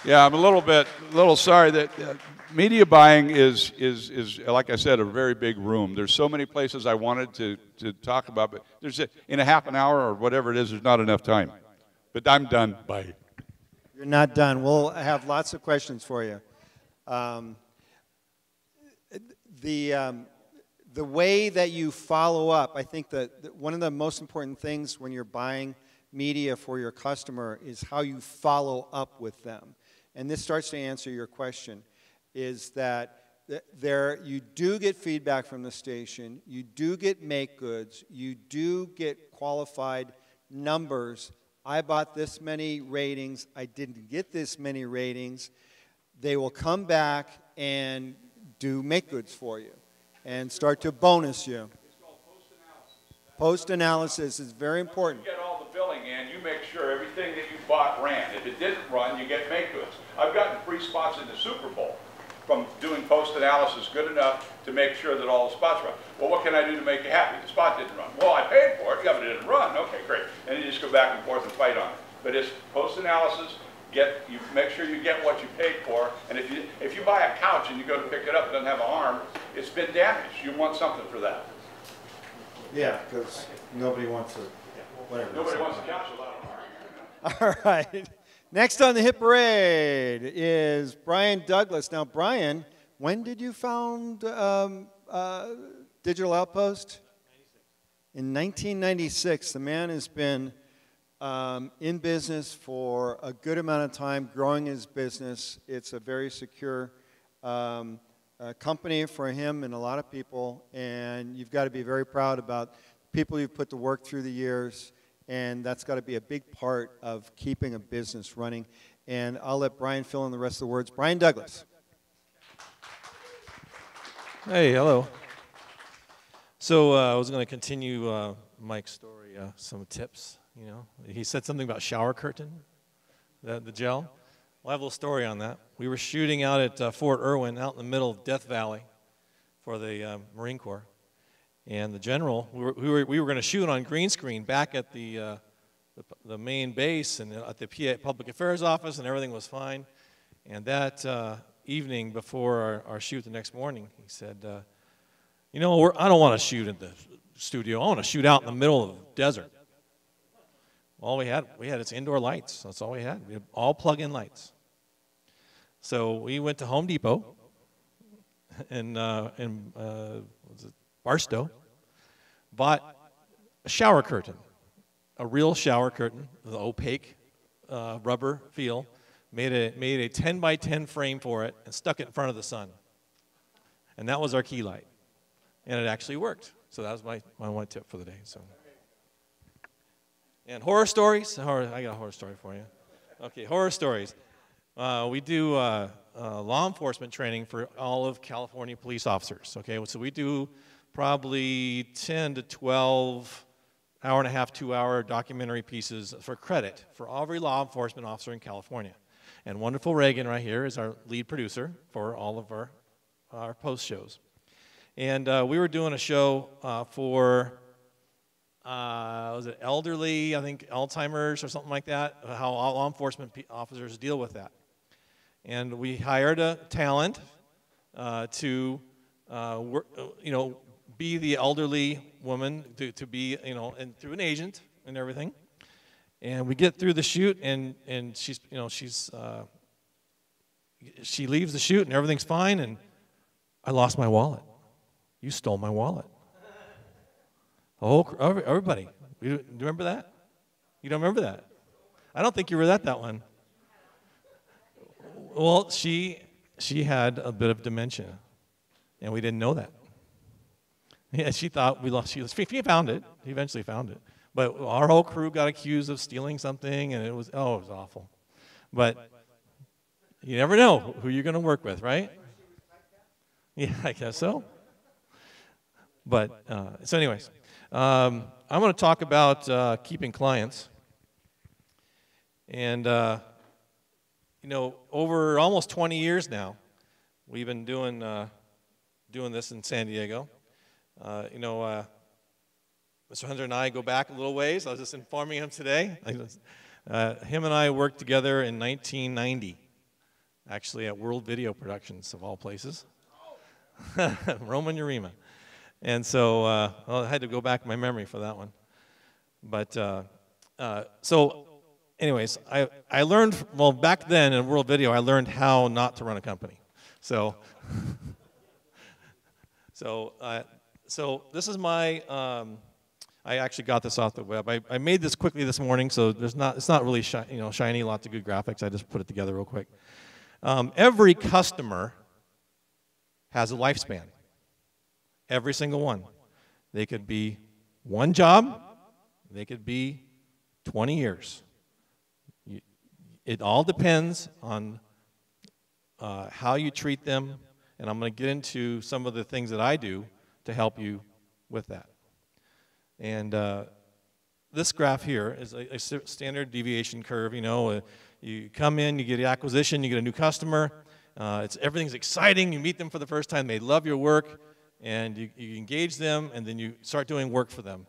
Yeah, I'm a little bit, a little sorry that uh, media buying is, is, is, like I said, a very big room. There's so many places I wanted to, to talk about, but there's a, in a half an hour or whatever it is, there's not enough time. But I'm done. Bye. You're not done. We'll have lots of questions for you. Um, the, um, the way that you follow up, I think that one of the most important things when you're buying media for your customer is how you follow up with them. And this starts to answer your question, is that there you do get feedback from the station, you do get make goods, you do get qualified numbers. I bought this many ratings, I didn't get this many ratings. They will come back and do make goods for you and start to bonus you. Post analysis is very important. You get all the billing in, you make sure everything that you bought ran. If it didn't run, you get make goods. I've gotten free spots in the Super Bowl from doing post analysis good enough to make sure that all the spots run. Well, what can I do to make you happy? The spot didn't run. Well, I paid for it. Yeah, but it didn't run. Okay, great. And you just go back and forth and fight on it. But it's post analysis. Get you make sure you get what you paid for. And if you if you buy a couch and you go to pick it up, it doesn't have an arm. It's been damaged. You want something for that. Yeah, because nobody wants to, whatever. Nobody wants a couch an. All right. Next on the hit parade is Brian Douglas. Now, Brian, when did you found um, uh, Digital Outpost? In 1996. The man has been um, in business for a good amount of time, growing his business. It's a very secure um, uh, company for him and a lot of people, and you've got to be very proud about people you've put to work through the years, and that's got to be a big part of keeping a business running. And I'll let Brian fill in the rest of the words. Brian Douglas. Hey, hello. So uh, I was going to continue uh, Mike's story, uh, some tips. You know, he said something about shower curtain, the, the gel. Well, I have a little story on that. We were shooting out at uh, Fort Irwin, out in the middle of Death Valley, for the uh, Marine Corps, and the general. We were, we were, we were going to shoot on green screen back at the, uh, the the main base and at the PA Public Affairs office, and everything was fine. And that uh, evening before our, our shoot the next morning, he said, uh, "You know, I don't want to shoot in the studio. I want to shoot out in the middle of the desert." All we had, we had its indoor lights. That's all we had. We had all plug-in lights. So we went to Home Depot in, uh, in uh, Barstow, bought a shower curtain, a real shower curtain, the opaque uh, rubber feel, made a, made a 10 by 10 frame for it, and stuck it in front of the sun. And that was our key light. And it actually worked. So that was my, my one tip for the day. So. And horror stories. Horror, I got a horror story for you. Okay, horror stories. Uh, we do uh, uh, law enforcement training for all of California police officers. Okay, so we do probably 10 to 12 hour and a half, two hour documentary pieces for credit for every law enforcement officer in California. And wonderful Reagan right here is our lead producer for all of our, our post shows. And uh, we were doing a show uh, for uh, was it elderly, I think Alzheimer's or something like that, how all law enforcement officers deal with that. And we hired a talent uh, to, uh, work, uh, you know, be the elderly woman, to, to be, you know, and through an agent and everything. And we get through the shoot, and, and she's, you know, she's, uh, she leaves the shoot, and everything's fine, and I lost my wallet. You stole my wallet. Oh, everybody. Do you remember that? You don't remember that? I don't think you were at that one. Well, she she had a bit of dementia, and we didn't know that. Yeah, she thought we lost. She, she found it. He eventually found it. But our whole crew got accused of stealing something, and it was oh, it was awful. But you never know who you're going to work with, right? Yeah, I guess so. But uh, so, anyways, um, I'm going to talk about uh, keeping clients. And, uh, you know, over almost 20 years now, we've been doing, uh, doing this in San Diego. Uh, you know, uh, Mr. Hunter and I go back a little ways. I was just informing him today. Uh, him and I worked together in 1990, actually at World Video Productions, of all places. Roman Urema. And so uh, well, I had to go back my memory for that one. But uh, so, anyways, I, I learned, well, back then in World Video, I learned how not to run a company. So, So, uh, so this is my. Um, I actually got this off the web. I, I made this quickly this morning, so there's not. It's not really shi you know shiny. Lots of good graphics. I just put it together real quick. Um, every customer has a lifespan. Every single one. They could be one job. They could be 20 years. It all depends on uh, how you treat them, and I'm going to get into some of the things that I do to help you with that. And uh, this graph here is a, a, standard deviation curve. You know, uh, you come in, you get an acquisition, you get a new customer. Uh, it's everything's exciting. You meet them for the first time. They love your work, and you, you engage them, and then you start doing work for them.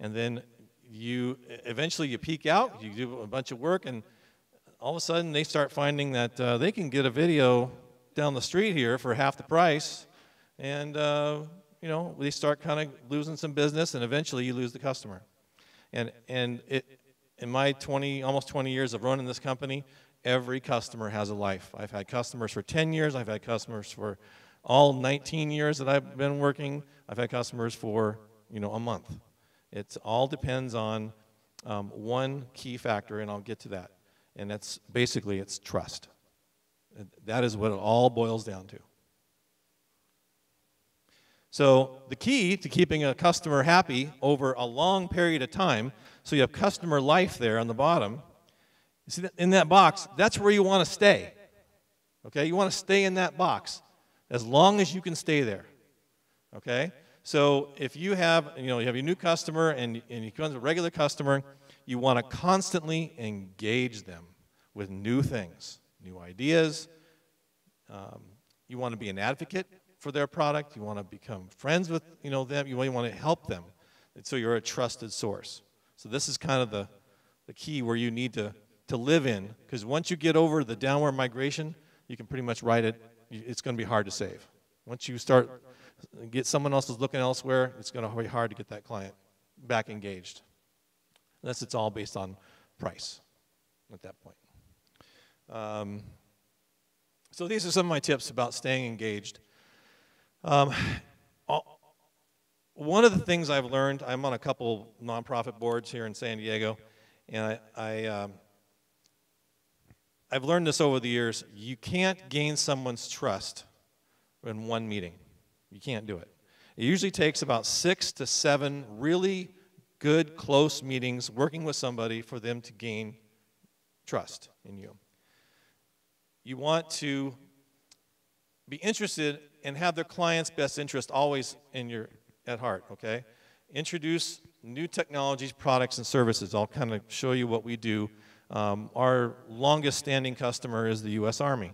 And then you eventually you peak out. You do a bunch of work, and all of a sudden they start finding that uh, they can get a video down the street here for half the price, and uh, you know they start kind of losing some business, and eventually you lose the customer. And and it, in my 20 almost 20 years of running this company, every customer has a life. I've had customers for 10 years. I've had customers for all 19 years that I've been working. I've had customers for you know a month. It all depends on um, one key factor, and I'll get to that and that's basically it's trust. That is what it all boils down to. So, the key to keeping a customer happy over a long period of time, so you have customer life there on the bottom. You see, in that box, that's where you want to stay. Okay? You want to stay in that box as long as you can stay there. Okay? So, if you have, you know, you have a new customer and, and you come a regular customer, you want to constantly engage them with new things, new ideas. Um, you want to be an advocate for their product. You want to become friends with you know them. You want to help them. And so you're a trusted source. So this is kind of the, the key where you need to, to live in. Because once you get over the downward migration, you can pretty much write it. It's going to be hard to save. Once you start get someone else is looking elsewhere, it's going to be hard to get that client back engaged. Unless it's all based on price at that point. Um, so these are some of my tips about staying engaged. Um, one of the things I've learned, I'm on a couple nonprofit boards here in San Diego, and I, I um, I've learned this over the years. You can't gain someone's trust in one meeting. You can't do it. It usually takes about six to seven really good, close meetings working with somebody for them to gain trust in you. You want to be interested and have their client's best interest always in your at heart, okay? Introduce new technologies, products, and services. I'll kind of show you what we do. Um, our longest standing customer is the U.S. Army,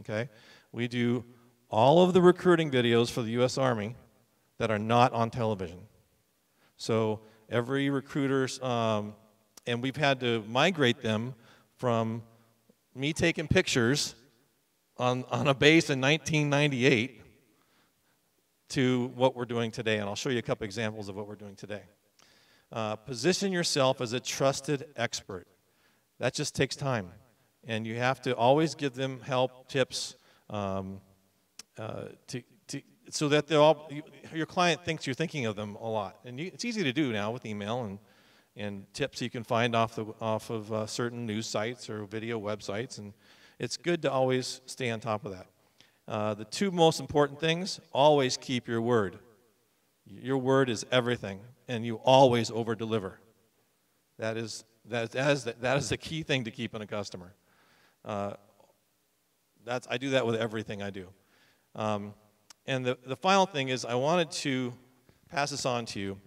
okay? We do all of the recruiting videos for the U.S. Army that are not on television. So every recruiter's, um, and we've had to migrate them from me taking pictures on, on a base in 1998 to what we're doing today. And I'll show you a couple examples of what we're doing today. Uh, position yourself as a trusted expert. That just takes time. And you have to always give them help, tips, um, uh, to, so that they're all, your client thinks you're thinking of them a lot. And you, it's easy to do now with email and, and tips you can find off, the, off of uh, certain news sites or video websites. And it's good to always stay on top of that. Uh, the two most important things always keep your word. Your word is everything, and you always over deliver. That is, that, that, is the, that is the key thing to keep in a customer. Uh, that's, I do that with everything I do. Um, and the, the final thing is, I wanted to pass this on to you.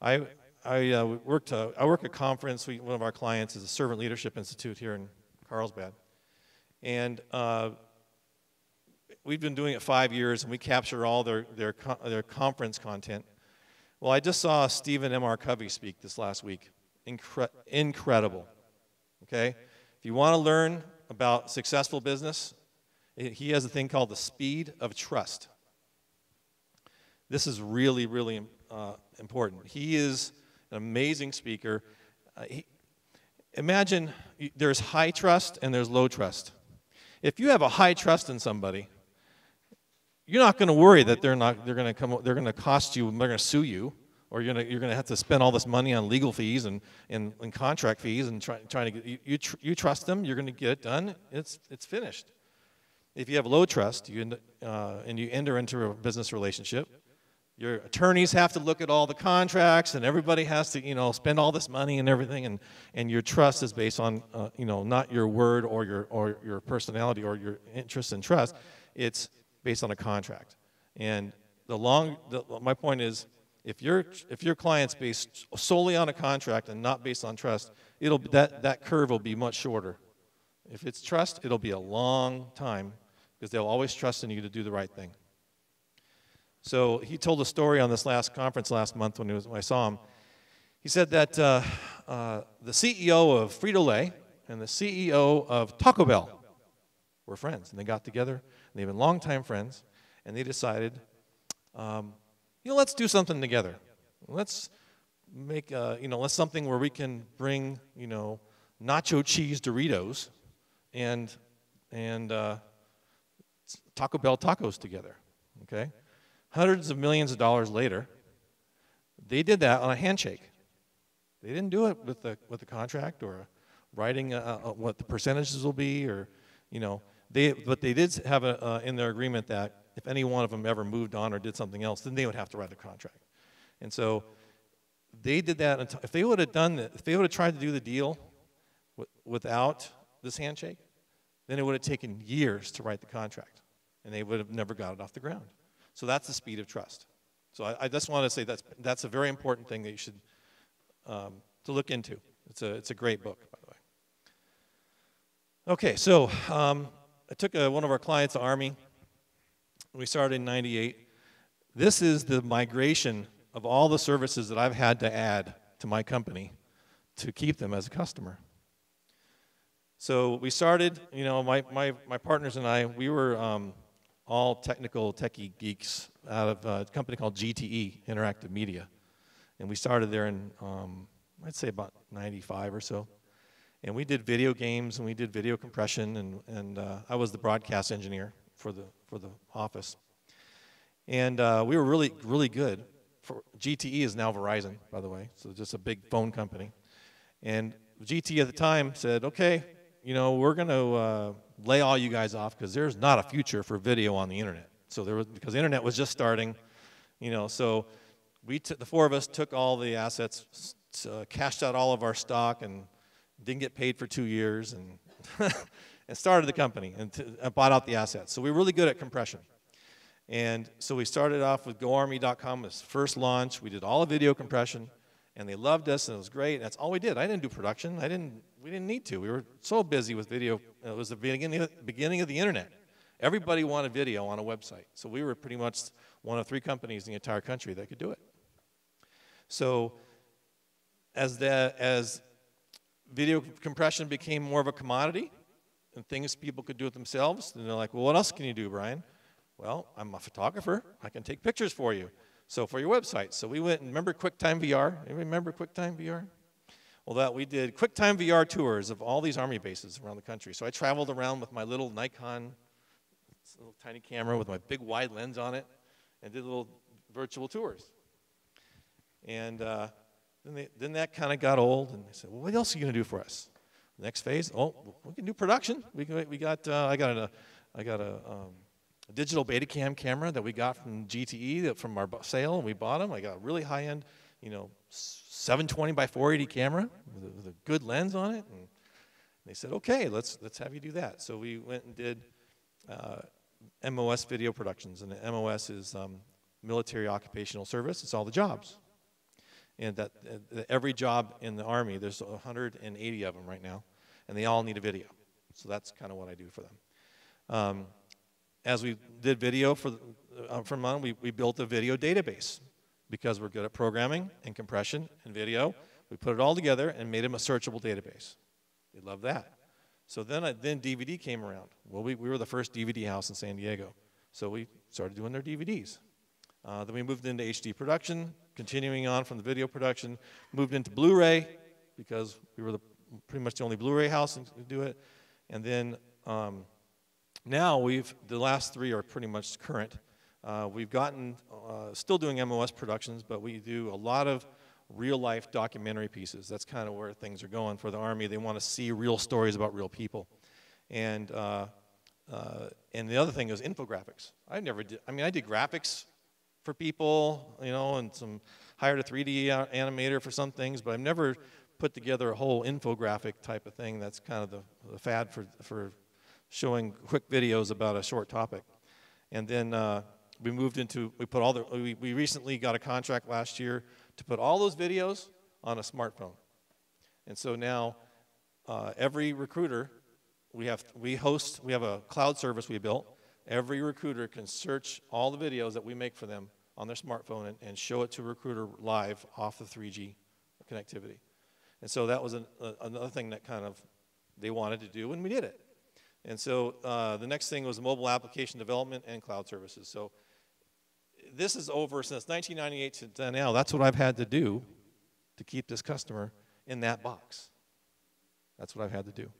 I, I uh, worked. Uh, I work at a conference. We, one of our clients is the Servant Leadership Institute here in Carlsbad, and uh, we've been doing it five years, and we capture all their their their conference content. Well, I just saw Stephen M. R. Covey speak this last week. Incre- incredible. Okay, if you want to learn about successful business, he has a thing called the speed of trust. This is really, really uh, important. He is an amazing speaker. Uh, he, imagine there's high trust and there's low trust. If you have a high trust in somebody, you're not going to worry that they're not they're going to come they're going to cost you they're going to sue you or you're going to you're going to have to spend all this money on legal fees and, and, and contract fees and try, trying to get you you, tr- you trust them you're going to get it done it's it's finished if you have low trust you uh, and you enter into a business relationship your attorneys have to look at all the contracts and everybody has to you know spend all this money and everything and, and your trust is based on uh, you know not your word or your or your personality or your interest and trust. It's based on a contract. And the long the, my point is if your if your client's based solely on a contract and not based on trust it'll that that curve will be much shorter. If it's trust it'll be a long time because they'll always trust in you to do the right thing so he told a story on this last conference last month when, was, when I saw him. He said that uh, uh, the CEO of Frito Lay and the CEO of Taco Bell were friends, and they got together, and they've been longtime friends, and they decided, um, you know, let's do something together. Let's make, uh, you know, let's something where we can bring, you know, nacho cheese Doritos and and uh, Taco Bell tacos together. Okay hundreds of millions of dollars later, they did that on a handshake. They didn't do it with the, with the contract or writing uh, uh, what the percentages will be or, you know, they, but they did have a, uh, in their agreement that if any one of them ever moved on or did something else, then they would have to write a contract. And so they did that. If they would have done that, if they would have tried to do the deal without this handshake, then it would have taken years to write the contract, and they would have never got it off the ground. So that's the speed of trust. So I, I just want to say that's, that's a very important thing that you should um, to look into. It's a, it's a great book, by the way. Okay, so um, I took a, one of our clients, the Army. We started in 98. This is the migration of all the services that I've had to add to my company to keep them as a customer. So we started, you know, my, my, my partners and I, we were um, all technical techie geeks out of a company called GTE, Interactive Media. And we started there in, um, I'd say about 95 or so. And we did video games and we did video compression, and, and uh, I was the broadcast engineer for the, for the office. And uh, we were really, really good. For, GTE is now Verizon, by the way, so just a big phone company. And GTE at the time said, okay, you know, we're going to uh, lay all you guys off because there's not a future for video on the internet. So there was because the internet was just starting, you know. So we took the four of us took all the assets, uh, cashed out all of our stock, and didn't get paid for two years, and and started the company and, and bought out the assets. So we were really good at compression. And so we started off with GoArmy.com as first launch. We did all the video compression, and they loved us, and it was great. And That's all we did. I didn't do production. I didn't we didn't need to. We were so busy with video. Uh, it was the beginning, of the internet. Everybody wanted video on a website. So we were pretty much one of three companies in the entire country that could do it. So as, the, as video compression became more of a commodity and things people could do it themselves, then they're like, well, what else can you do, Brian? Well, I'm a photographer. I can take pictures for you. So for your website. So we went and remember QuickTime VR? Anybody remember QuickTime VR? Well, that we did QuickTime VR tours of all these army bases around the country. So I traveled around with my little Nikon, little tiny camera with my big wide lens on it, and did little virtual tours. And uh, then, they, then that kind of got old, and they said, "Well, what else are you going to do for us?" next phase, oh, we can do production. We, we got, uh, I got a, I got a, um, a digital Betacam camera that we got from GTE from our sale, and we bought them. I got a really high-end, you know, 720 by 480 camera with a, with a good lens on it. And they said, okay, let's, let's have you do that. So we went and did uh, MOS video productions. And MOS is um, military occupational service. It's all the jobs. And that uh, every job in the Army, there's 180 of them right now, and they all need a video. So that's kind of what I do for them. Um, as we did video for, uh, for MUN, we, we built a video database because we're good at programming and compression and video. We put it all together and made them a searchable database. They love that. So then, I, then DVD came around. Well, we, we were the first DVD house in San Diego. So we started doing their DVDs. Uh, then we moved into HD production, continuing on from the video production, moved into Blu-ray because we were the, pretty much the only Blu-ray house to do it. And then um, now we've, the last three are pretty much current. Uh, we've gotten, uh, still doing MOS productions, but we do a lot of real life documentary pieces. That's kind of where things are going for the Army. They want to see real stories about real people. And, uh, uh, and the other thing is infographics. I never did, I mean, I did graphics for people, you know, and some, hired a 3D animator for some things, but I've never put together a whole infographic type of thing. That's kind of the, the fad for, for showing quick videos about a short topic. And then uh, we moved into, we put all the, we, we recently got a contract last year to put all those videos on a smartphone. And so now uh, every recruiter, we have, we host, we have a cloud service we built. Every recruiter can search all the videos that we make for them on their smartphone and, and show it to a recruiter live off the 3G connectivity. And so that was an, another thing that kind of they wanted to do, and we did it. And so uh, the next thing was mobile application development and cloud services. So this is over since 1998 to now. That's what I've had to do to keep this customer in that box. That's what I've had to do.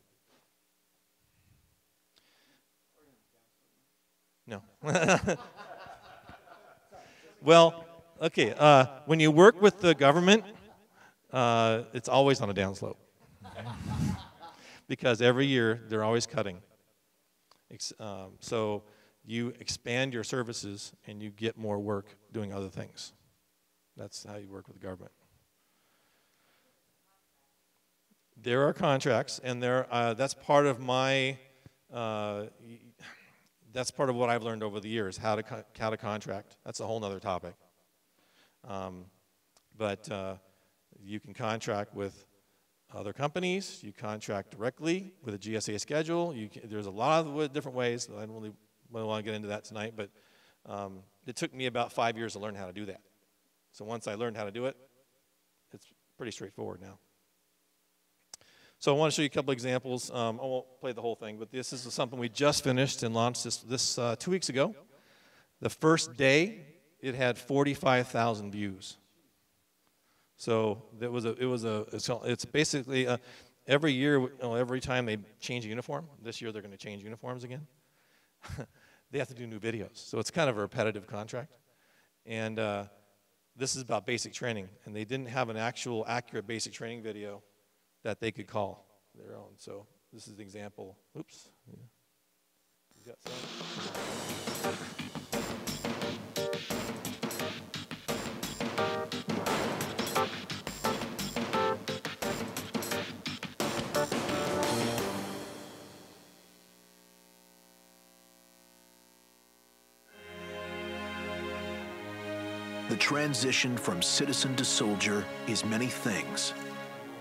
No. well, okay. Uh, when you work with the government, uh, it's always on a downslope. because every year they're always cutting. Um, so you expand your services and you get more work doing other things. That's how you work with the government. There are contracts, and there, uh, that's part of my, uh, that's part of what I've learned over the years, how to, how to contract. That's a whole other topic. Um, but uh, you can contract with other companies, you contract directly with a GSA schedule. Can, there's a lot of different ways. I don't really, really want to get into that tonight, but um, it took me about five years to learn how to do that. So once I learned how to do it, it's pretty straightforward now. So I want to show you a couple examples. Um, I won't play the whole thing, but this is something we just finished and launched this, this uh, two weeks ago. The first day, it had 45,000 views. So it was a, it was a, it's, basically a, every year, every time they change a uniform, this year they're going to change uniforms again. they have to do new videos. So it's kind of a repetitive contract. And uh, this is about basic training. And they didn't have an actual accurate basic training video that they could call their own. So this is the example. Oops. Yeah. Transition from citizen to soldier is many things.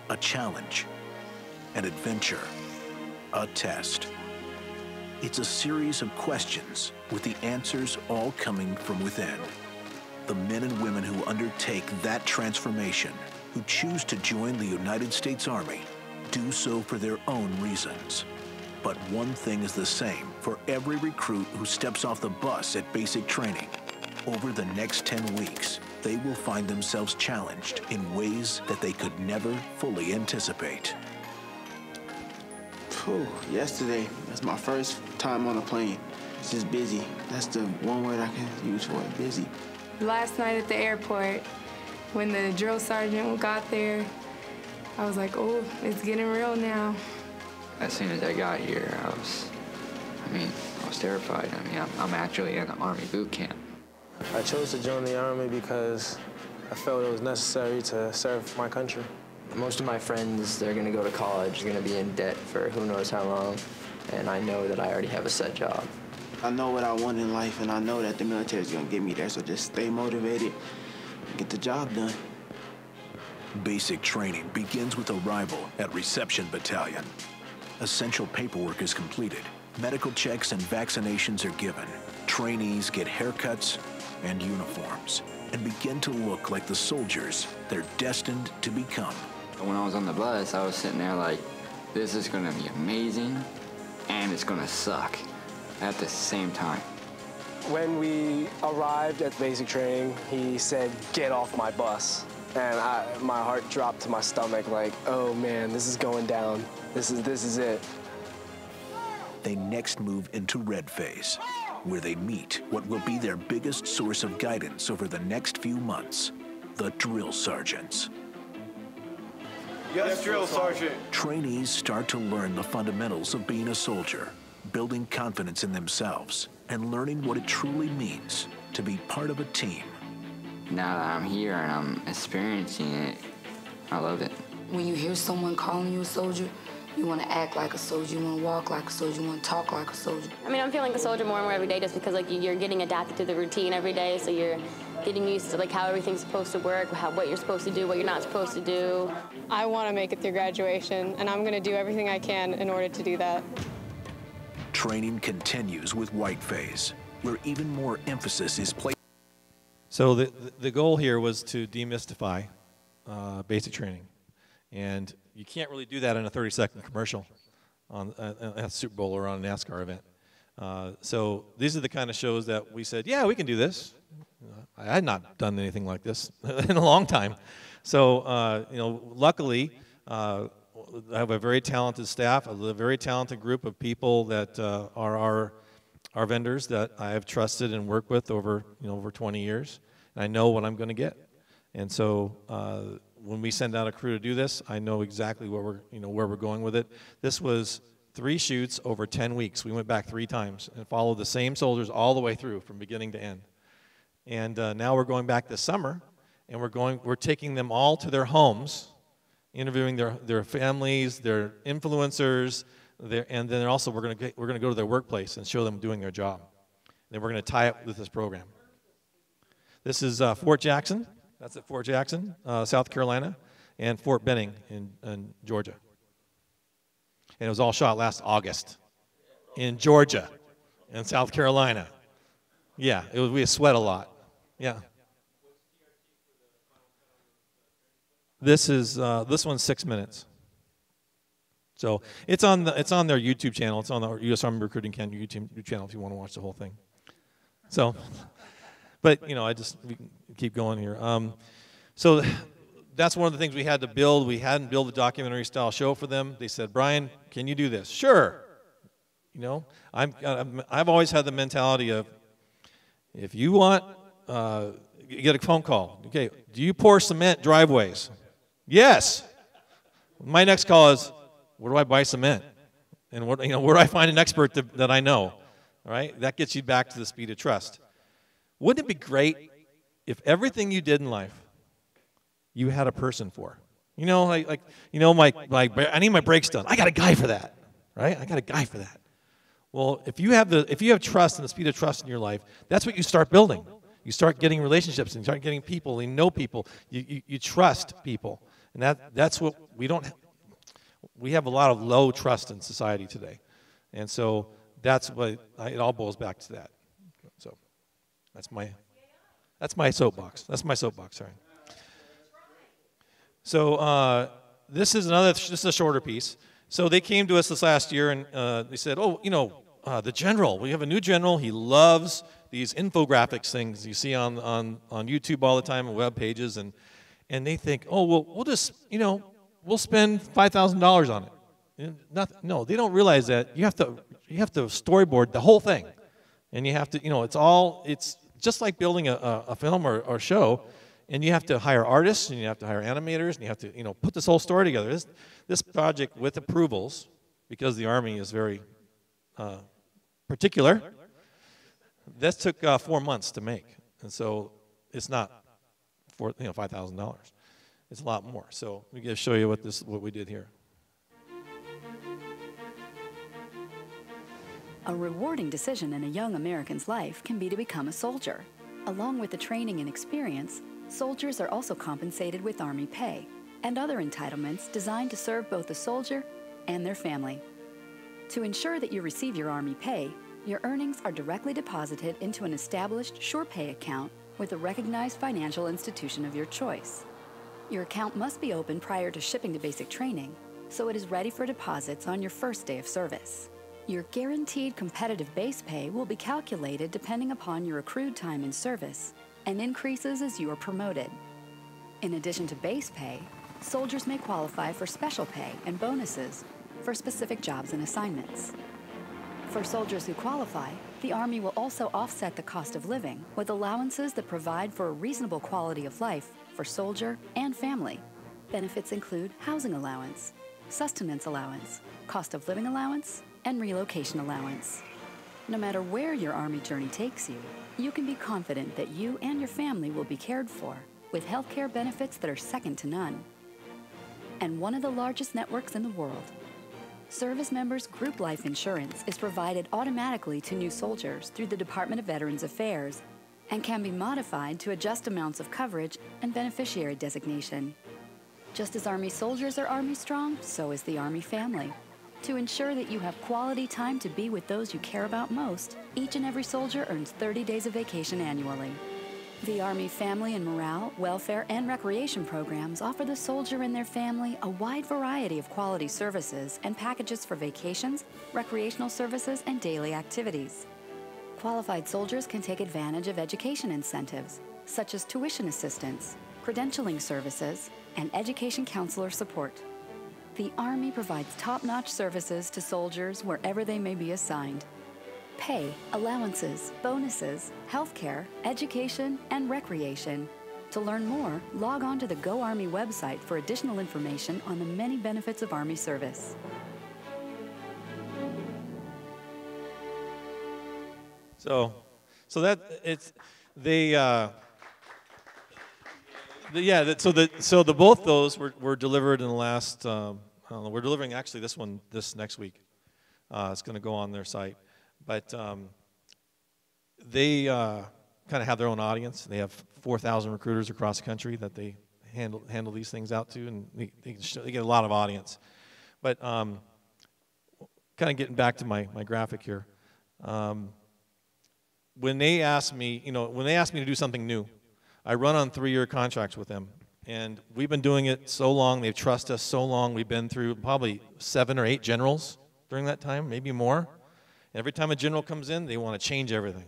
A challenge, an adventure, a test. It's a series of questions with the answers all coming from within. The men and women who undertake that transformation, who choose to join the United States Army, do so for their own reasons. But one thing is the same for every recruit who steps off the bus at basic training over the next 10 weeks, they will find themselves challenged in ways that they could never fully anticipate. Whew, yesterday, that's my first time on a plane. It's just busy. That's the one word I can use for it, busy. Last night at the airport, when the drill sergeant got there, I was like, oh, it's getting real now. As soon as I got here, I was, I mean, I was terrified. I mean, I'm, I'm actually in an Army boot camp. I chose to join the Army because I felt it was necessary to serve my country. Most of my friends, they're going to go to college, they're going to be in debt for who knows how long, and I know that I already have a set job. I know what I want in life, and I know that the military is going to get me there, so just stay motivated and get the job done. Basic training begins with arrival at Reception Battalion. Essential paperwork is completed. Medical checks and vaccinations are given. Trainees get haircuts, and uniforms and begin to look like the soldiers they're destined to become. When I was on the bus, I was sitting there like, this is gonna be amazing and it's gonna suck at the same time. When we arrived at basic training, he said, get off my bus. And I, my heart dropped to my stomach like, oh man, this is going down. This is, this is it. They next move into red phase where they meet what will be their biggest source of guidance over the next few months the drill sergeants. Yes, drill sergeant. Trainees start to learn the fundamentals of being a soldier, building confidence in themselves, and learning what it truly means to be part of a team. Now that I'm here and I'm experiencing it, I love it. When you hear someone calling you a soldier, you want to act like a soldier, you want to walk like a soldier, you want to talk like a soldier. I mean, I'm feeling like a soldier more and more every day just because like you're getting adapted to the routine every day, so you're getting used to like how everything's supposed to work, how, what you're supposed to do, what you're not supposed to do. I want to make it through graduation, and I'm going to do everything I can in order to do that. Training continues with White Phase, where even more emphasis is placed. So the, the goal here was to demystify uh, basic training. And you can't really do that in a 30 second commercial on a, a Super Bowl or on a NASCAR event. Uh, so these are the kind of shows that we said, yeah, we can do this. I had not done anything like this in a long time. So, uh, you know, luckily, uh, I have a very talented staff, a very talented group of people that uh, are our, our vendors that I have trusted and worked with over, you know, over 20 years. And I know what I'm going to get. And so uh, when we send out a crew to do this, I know exactly where we're, you know, where we're going with it. This was three shoots over 10 weeks. We went back three times and followed the same soldiers all the way through from beginning to end. And uh, now we're going back this summer, and we're, going, we're taking them all to their homes, interviewing their, their families, their influencers, their, and then also we're going to we're to go to their workplace and show them doing their job. And then we're going to tie it with this program. This is uh, Fort Jackson. That's at Fort Jackson, uh, South Carolina, and Fort Benning in, in Georgia. And it was all shot last August in Georgia and South Carolina. Yeah, it was, we sweat a lot. Yeah. This is uh, this one's six minutes. So it's on the it's on their YouTube channel. It's on the U.S. Army Recruiting Camp YouTube channel if you want to watch the whole thing. So, but you know, I just keep going here. Um, so that's one of the things we had to build. We hadn't built a documentary style show for them. They said, Brian, can you do this? Sure. You know, I'm, I've always had the mentality of if you want, uh, you get a phone call. Okay, do you pour cement driveways? Yes. My next call is, where do I buy cement? And what, you know, where do I find an expert to, that I know? All right, that gets you back to the speed of trust. Wouldn't it be great if everything you did in life, you had a person for? You know, like, like you know, my, my, I need my brakes done. I got a guy for that, right? I got a guy for that. Well, if you have the if you have trust and the speed of trust in your life, that's what you start building. You start getting relationships and you start getting people and know people. You, you, you trust people. And that, that's what we don't Have. we have a lot of low trust in society today. And so that's what it all boils back to that. That's my that's my soapbox. That's my soapbox, sorry. So uh, this is another this is a shorter piece. So they came to us this last year and uh, they said, "Oh, you know, uh, the general. We have a new general. He loves these infographics things you see on, on, on YouTube all the time and web pages. And, and they think, oh, well, we'll just, you know, we'll spend $5,000 on it. Nothing, no, they don't realize that you have to you have to storyboard the whole thing, and you have to you know it's all it's just like building a, a, film or, or show, and you have to hire artists and you have to hire animators and you have to you know put this whole story together. This this project with approvals, because the army is very uh, particular. This took uh, four months to make, and so it's not for you know five thousand dollars. It's a lot more. So we to show you what this what we did here. A rewarding decision in a young American's life can be to become a soldier. Along with the training and experience, soldiers are also compensated with Army pay and other entitlements designed to serve both the soldier and their family. To ensure that you receive your Army pay, your earnings are directly deposited into an established SurePay account with a recognized financial institution of your choice. Your account must be open prior to shipping to basic training, so it is ready for deposits on your first day of service. Your guaranteed competitive base pay will be calculated depending upon your accrued time in service and increases as you are promoted. In addition to base pay, soldiers may qualify for special pay and bonuses for specific jobs and assignments. For soldiers who qualify, the Army will also offset the cost of living with allowances that provide for a reasonable quality of life for soldier and family. Benefits include housing allowance, sustenance allowance, cost of living allowance, and relocation allowance. No matter where your Army journey takes you, you can be confident that you and your family will be cared for with healthcare benefits that are second to none. And one of the largest networks in the world. Service members' group life insurance is provided automatically to new soldiers through the Department of Veterans Affairs and can be modified to adjust amounts of coverage and beneficiary designation. Just as Army soldiers are Army strong, so is the Army family. To ensure that you have quality time to be with those you care about most, each and every soldier earns 30 days of vacation annually. The Army Family and Morale, Welfare, and Recreation programs offer the soldier and their family a wide variety of quality services and packages for vacations, recreational services, and daily activities. Qualified soldiers can take advantage of education incentives, such as tuition assistance, credentialing services, and education counselor support. The Army provides top-notch services to soldiers wherever they may be assigned. Pay, allowances, bonuses, healthcare, education, and recreation. To learn more, log on to the Go Army website for additional information on the many benefits of Army service. So, so that it's. Uh, the, yeah, that, so the so the both those were, were delivered in the last. Um, know. We're delivering actually this one this next week. Uh, it's going to go on their site, but um, they uh, kind of have their own audience. They have 4,000 recruiters across the country that they handle handle these things out to, and they, they, they get a lot of audience. But um, kind of getting back to my my graphic here. Um, when they ask me, you know, when they ask me to do something new, I run on three-year contracts with them. And we've been doing it so long, they've trusted us so long, we've been through probably seven or eight generals during that time, maybe more. Every time a general comes in, they want to change everything.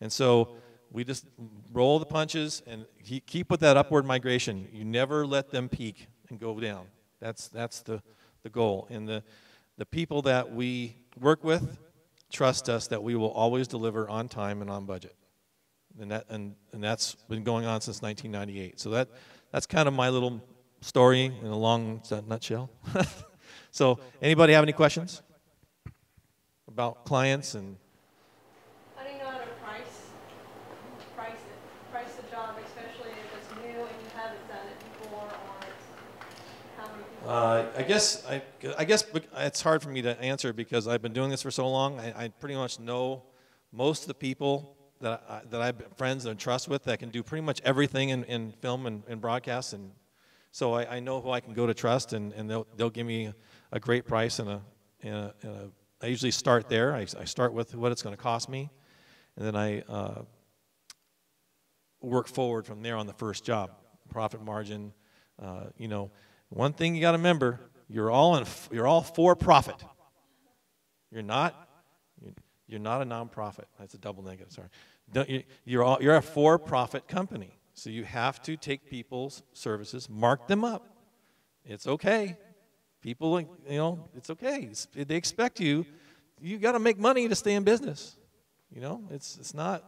And so we just roll the punches and keep with that upward migration. You never let them peak and go down. That's, that's the, the goal. And the, the people that we work with trust us that we will always deliver on time and on budget. And, that, and, and that's been going on since 1998. So that, that's kind of my little story in a long nutshell. so anybody have any questions about clients and how do you know how to price price it, price the job, especially if it's new and you haven't done it before, or how many people? Uh, I guess I, I guess it's hard for me to answer because I've been doing this for so long. I, I pretty much know most of the people that I, that I've friends and trust with that can do pretty much everything in, in film and, and broadcast, and so I, I know who I can go to trust, and, and they'll they'll give me a great price and a, and a, and a I usually start there. I, I start with what it's going to cost me, and then I uh, work forward from there on the first job, profit margin. Uh, you know, one thing you got to remember: you're all in, you're all for profit. You're not. You're not a nonprofit. That's a double negative. Sorry. You, you're, all, you're a for-profit company, so you have to take people's services, mark them up. It's okay. People, you know, it's okay. It's, they expect you. You got to make money to stay in business. You know, it's it's not.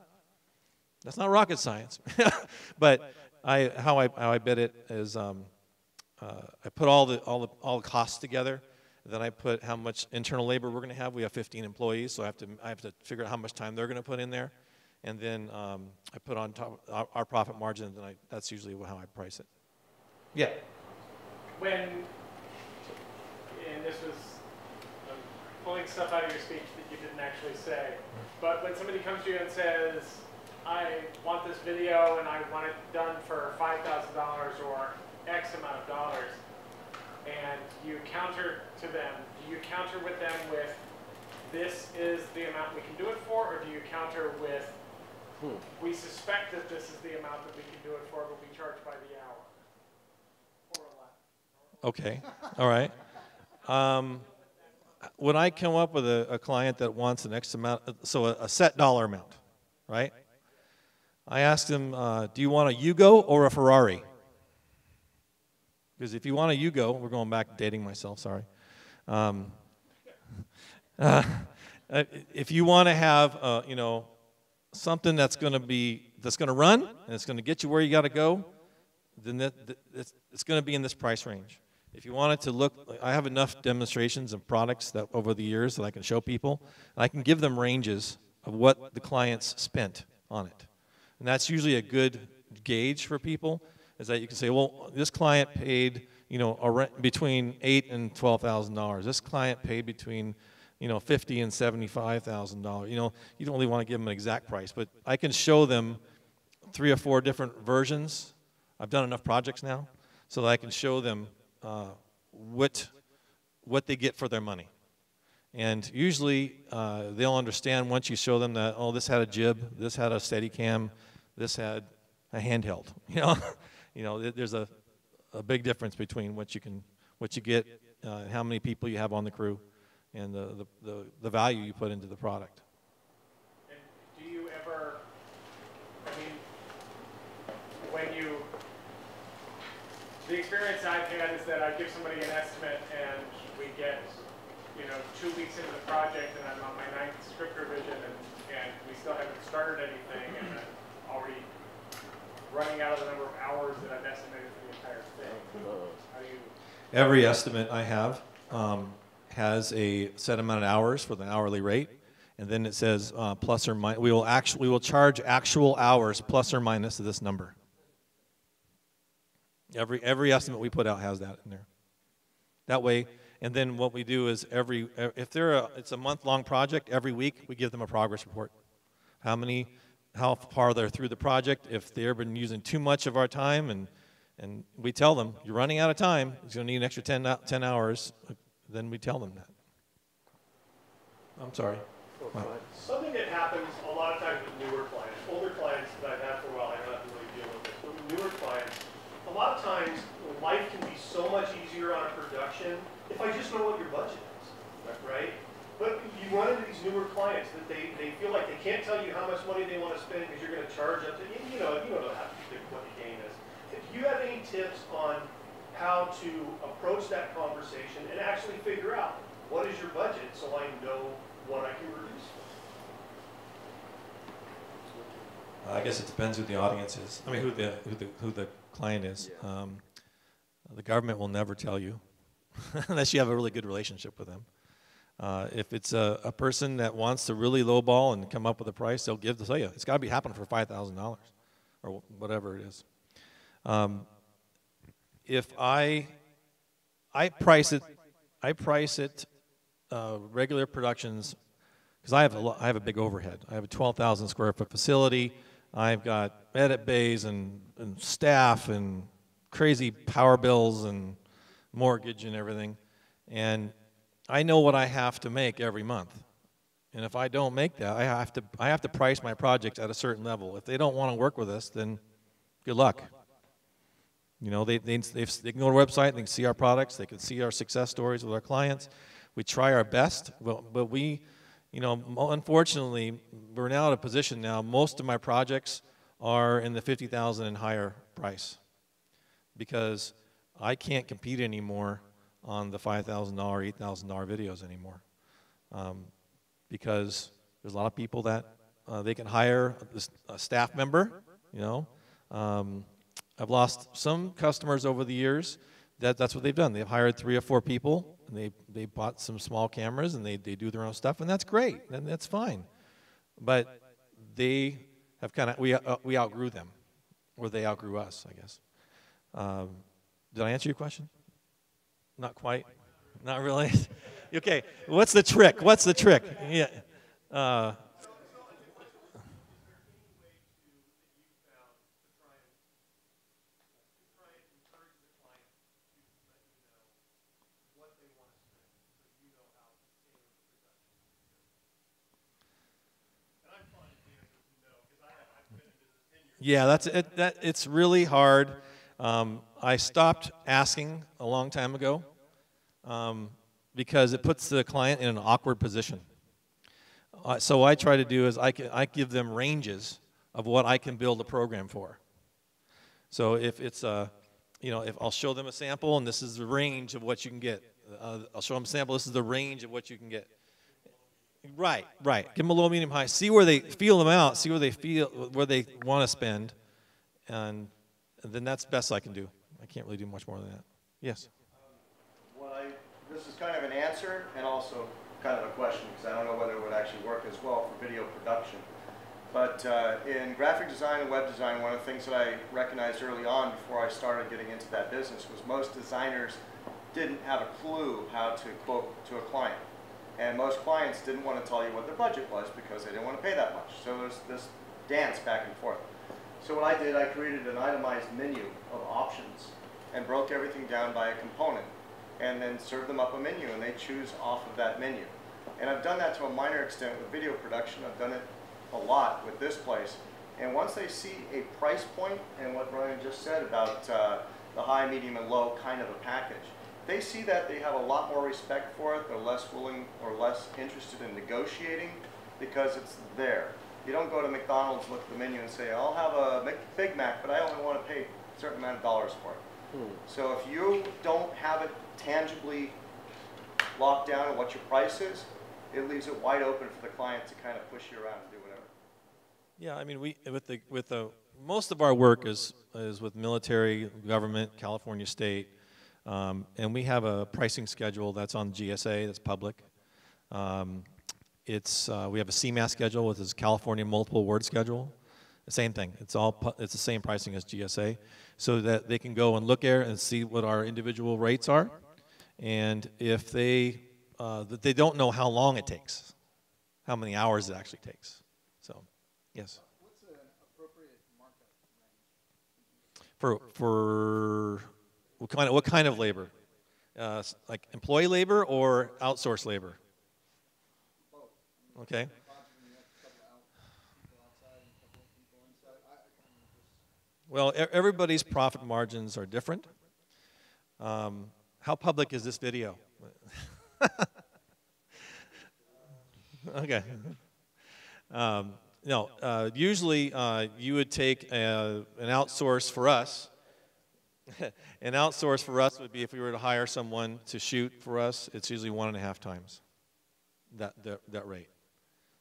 That's not rocket science. but I, how I how I bid it is, um, uh, I put all the all the all the costs together. Then I put how much internal labor we're going to have. We have 15 employees, so I have to I have to figure out how much time they're going to put in there and then um, I put on top our, our profit margin, and I, that's usually how I price it. Yeah. When, and this was um, pulling stuff out of your speech that you didn't actually say, but when somebody comes to you and says, I want this video and I want it done for $5,000 or X amount of dollars, and you counter to them, do you counter with them with, this is the amount we can do it for, or do you counter with, Hmm. We suspect that this is the amount that we can do it for, but we charge by the hour. Okay, all right. Um, when I come up with a, a, client that wants an X amount, so a, a, set dollar amount, right? I ask them, uh, do you want a Yugo or a Ferrari? Because if you want a Yugo, we're going back dating myself, sorry. Um, Uh, if you want to have, uh, you know, something that's going to be that's going to run and it's going to get you where you got to go, then that, that, it's, it's going to be in this price range. If you want it to look, I have enough demonstrations of products that over the years that I can show people, and I can give them ranges of what the clients spent on it. And that's usually a good gauge for people, is that you can say, well, this client paid, you know, between eight and twelve thousand dollars. This client paid between, you know, fifty and seventy-five thousand dollars. You know, you don't really want to give them an exact price, but I can show them three or four different versions. I've done enough projects now, so that I can show them uh, what what they get for their money. And usually uh, they'll understand once you show them that, oh, this had a jib, this had a steady cam, this had a handheld. You know, you know there's a, a big difference between what you can, what you get, uh, how many people you have on the crew, and the, the, the, the value you put into the product. And do you ever, I mean, when you, the experience I've had is that I give somebody an estimate and we get you know, two weeks into the project and I'm on my ninth script revision and, and we still haven't started anything and I'm already running out of the number of hours that I've estimated for the entire thing. How do you? Every estimate I have um, has a set amount of hours for the hourly rate, and then it says uh, plus or minus. We will actually we will charge actual hours plus or minus of this number. Every every estimate we put out has that in there. That way, and then what we do is every, if they're a, it's a month-long project, every week we give them a progress report. How many, how far they're through the project, if they've been using too much of our time, and, and we tell them, you're running out of time, it's going to need an extra 10, 10 hours, then we tell them that. I'm sorry. Wow. Something that happens a lot of times with newer clients, older clients that I've had for a while, I don't have to really deal with this, but with newer clients, a lot of times life can be so much easier on a production if I just know what your budget is, right? But you run into these newer clients that they, they feel like they can't tell you how much money they want to spend because you're going to charge up to, you know, you don't know how, what the game is. If you have any tips on how to approach that conversation and actually figure out what is your budget so I know what I can reduce? I guess it depends who the audience is. I mean, who the who the who the client is. Um, the government will never tell you unless you have a really good relationship with them. Uh, if it's a, a, person that wants to really lowball and come up with a price, they'll give. They'll tell you it's got to be happening for five thousand dollars, or whatever it is. Um, if I I price it, I price it uh, regular productions because I have a I have a big overhead. I have a twelve thousand square foot facility. I've got edit bays and, and staff and crazy power bills and mortgage and everything. And I know what I have to make every month. And if I don't make that, I have to, I have to price my projects at a certain level. If they don't want to work with us, then good luck. You know, they, they, they can go to our website, they can see our products, they can see our success stories with our clients. We try our best, but, but we, you know, unfortunately, we're now at a position now, most of my projects are in the 50,000 and higher price because I can't compete anymore on the $5,000, $8,000 videos anymore um, because there's a lot of people that uh, they can hire a, staff member, you know. Um, I've lost some customers over the years that that's what they've done. They've hired three or four people and they, they bought some small cameras and they, they do their own stuff and that's great and that's fine. But they have kind of, we, uh, we outgrew them or they outgrew us, I guess. Um, did I answer your question? Not quite. Not really. okay. What's the trick? What's the trick? Yeah. Uh, Yeah, that's it. That it's really hard. Um, I stopped asking a long time ago um, because it puts the client in an awkward position. Uh, so what I try to do is I, can, I give them ranges of what I can build a program for. So if it's a, you know, if I'll show them a sample and this is the range of what you can get. Uh, I'll show them a sample. This is the range of what you can get. Right, right. Give them a low, medium, high. See where they feel them out. See where they feel where they want to spend, and, and then that's best I can do. I can't really do much more than that. Yes. What I, this is kind of an answer and also kind of a question because I don't know whether it would actually work as well for video production. But uh, in graphic design and web design, one of the things that I recognized early on before I started getting into that business was most designers didn't have a clue how to quote to a client. And most clients didn't want to tell you what their budget was because they didn't want to pay that much. So there's this dance back and forth. So what I did, I created an itemized menu of options and broke everything down by a component and then served them up a menu and they choose off of that menu. And I've done that to a minor extent with video production. I've done it a lot with this place. And once they see a price point and what Ryan just said about uh, the high, medium, and low kind of a package, they see that they have a lot more respect for it. They're less willing or less interested in negotiating because it's there. You don't go to McDonald's, look at the menu, and say, I'll have a Big Mac, but I only want to pay a certain amount of dollars for it. Hmm. So if you don't have it tangibly locked down on what your price is, it leaves it wide open for the client to kind of push you around and do whatever. Yeah, I mean, we with the with the most of our work is is with military, government, California state, um, and we have a pricing schedule that's on GSA, that's public. Um, it's uh, we have a CMAS schedule with this California multiple award schedule. The same thing. It's all it's the same pricing as GSA, so that they can go and look there and see what our individual rates are, and if they uh, that they don't know how long it takes, how many hours it actually takes. So, yes. What's an appropriate markup? For for what kind of what kind of labor? Uh, like employee labor or outsourced labor? Okay. Well, everybody's profit margins are different. Um, how public is this video? okay. Um, no, uh, usually uh, you would take a, an outsource for us. an outsource for us would be if we were to hire someone to shoot for us, it's usually one and a half times that, that, that rate.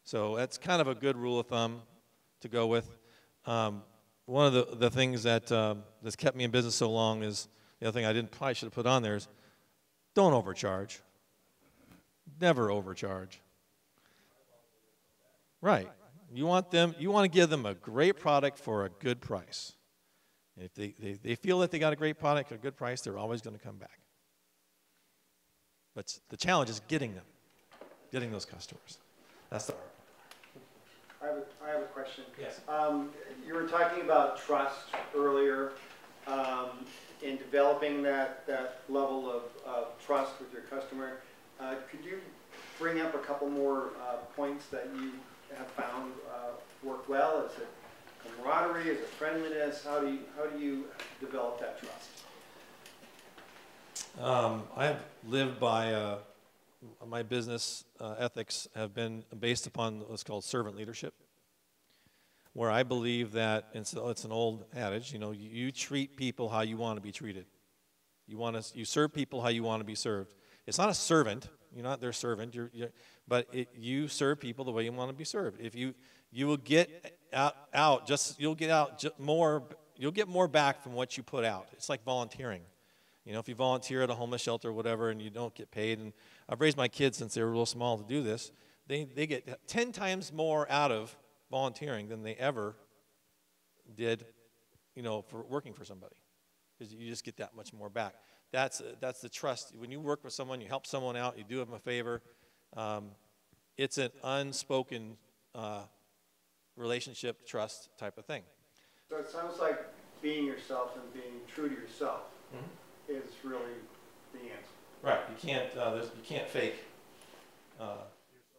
So that's kind of a good rule of thumb to go with. Um, one of the, the things that uh, that's kept me in business so long is the other thing I didn't probably should have put on there is don't overcharge. Never overcharge. Right. You want them, you want to give them a great product for a good price. If they, they, they feel that they got a great product at a good price, they're always going to come back. But the challenge is getting them, getting those customers. That's the I have a, I have a question. Yes. Um, you were talking about trust earlier um, in developing that, that level of, of trust with your customer. Uh, could you bring up a couple more uh, points that you have found uh, work well? Is it camaraderie? Is it friendliness? How do you, how do you develop that trust? Um, I've lived by uh, my business uh, ethics have been based upon what's called servant leadership, where I believe that it's, it's an old adage. You know, you, you treat people how you want to be treated. You want to you serve people how you want to be served. It's not a servant. You're not their servant. You're, you're but it, you serve people the way you want to be served. If you you will get out, out just you'll get out more. You'll get more back from what you put out. It's like volunteering. You know, if you volunteer at a homeless shelter or whatever, and you don't get paid, and I've raised my kids since they were real small to do this, they they get ten times more out of volunteering than they ever did, you know, for working for somebody, because you just get that much more back. That's, that's the trust. When you work with someone, you help someone out, you do them a favor. Um, it's an unspoken uh, relationship, trust type of thing. So it sounds like being yourself and being true to yourself mm-hmm. is really the answer. Right. You can't. Uh, you can't fake uh,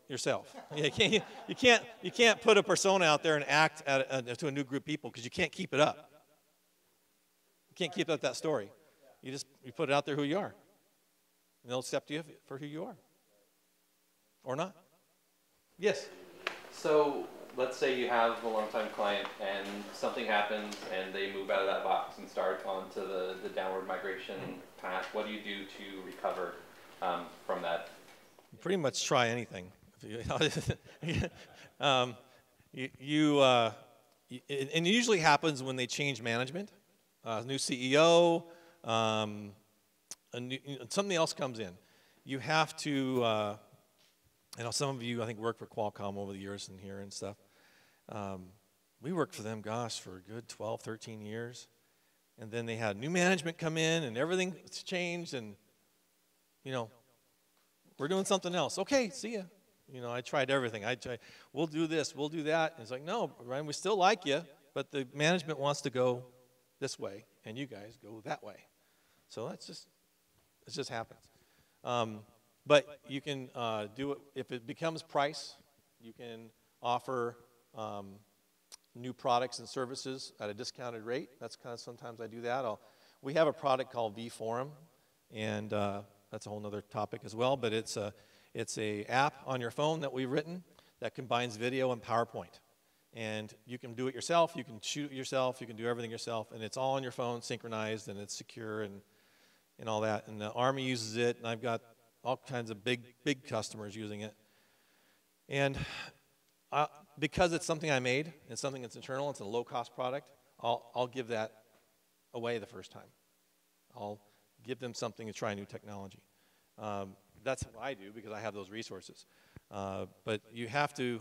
yourself. you, can't, you, can't, you can't put a persona out there and act at, uh, to a new group of people because you can't keep it up. You can't keep up that story. You just you put it out there who you are. And they'll accept you for who you are. Or not. Yes? So let's say you have a long-time client and something happens and they move out of that box and start onto the, the downward migration path. What do you do to recover um, from that? Pretty much try anything. um, you, you, uh, and and it usually happens when they change management, uh, new CEO, um, new, something else comes in. You have to, uh, know some of you, I think, worked for Qualcomm over the years in here and stuff. Um, we worked for them, gosh, for a good 12, 13 years. And then they had new management come in and everything's changed and, you know, we're doing something else. Okay, see ya. You know, I tried everything. I tried, we'll do this, we'll do that. And it's like, no, Ryan, we still like you, but the management wants to go this way, and you guys go that way. So that's just, it just happens. Um, but you can uh, do it, if it becomes price, you can offer um, new products and services at a discounted rate. That's kind of sometimes I do that. I'll, we have a product called vForum, and uh, that's a whole other topic as well. But it's a it's a app on your phone that we've written that combines video and PowerPoint, and you can do it yourself. You can shoot yourself. You can do everything yourself, and it's all on your phone, synchronized, and it's secure and and all that. And the Army uses it, and I've got all kinds of big big customers using it. And I, because it's something I made, it's something that's internal, it's a low cost product, I'll, I'll give that away the first time. I'll give them something to try new technology. Um, that's what I do because I have those resources. Uh, but you have to,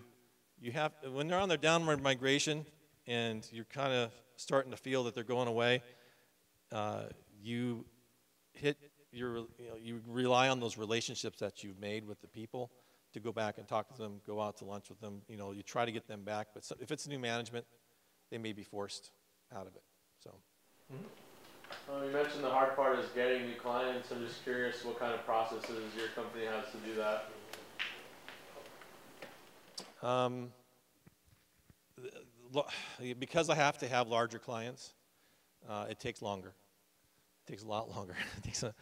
you have, when they're on their downward migration and you're kind of starting to feel that they're going away, uh, you hit your, you, know, you rely on those relationships that you've made with the people to go back and talk to them, go out to lunch with them. You know, you try to get them back, but so, if it's new management, they may be forced out of it. So. Uh, you mentioned the hard part is getting new clients. I'm just curious what kind of processes your company has to do that. Um, because I have to have larger clients, uh, it takes longer. It takes a lot longer. it takes a,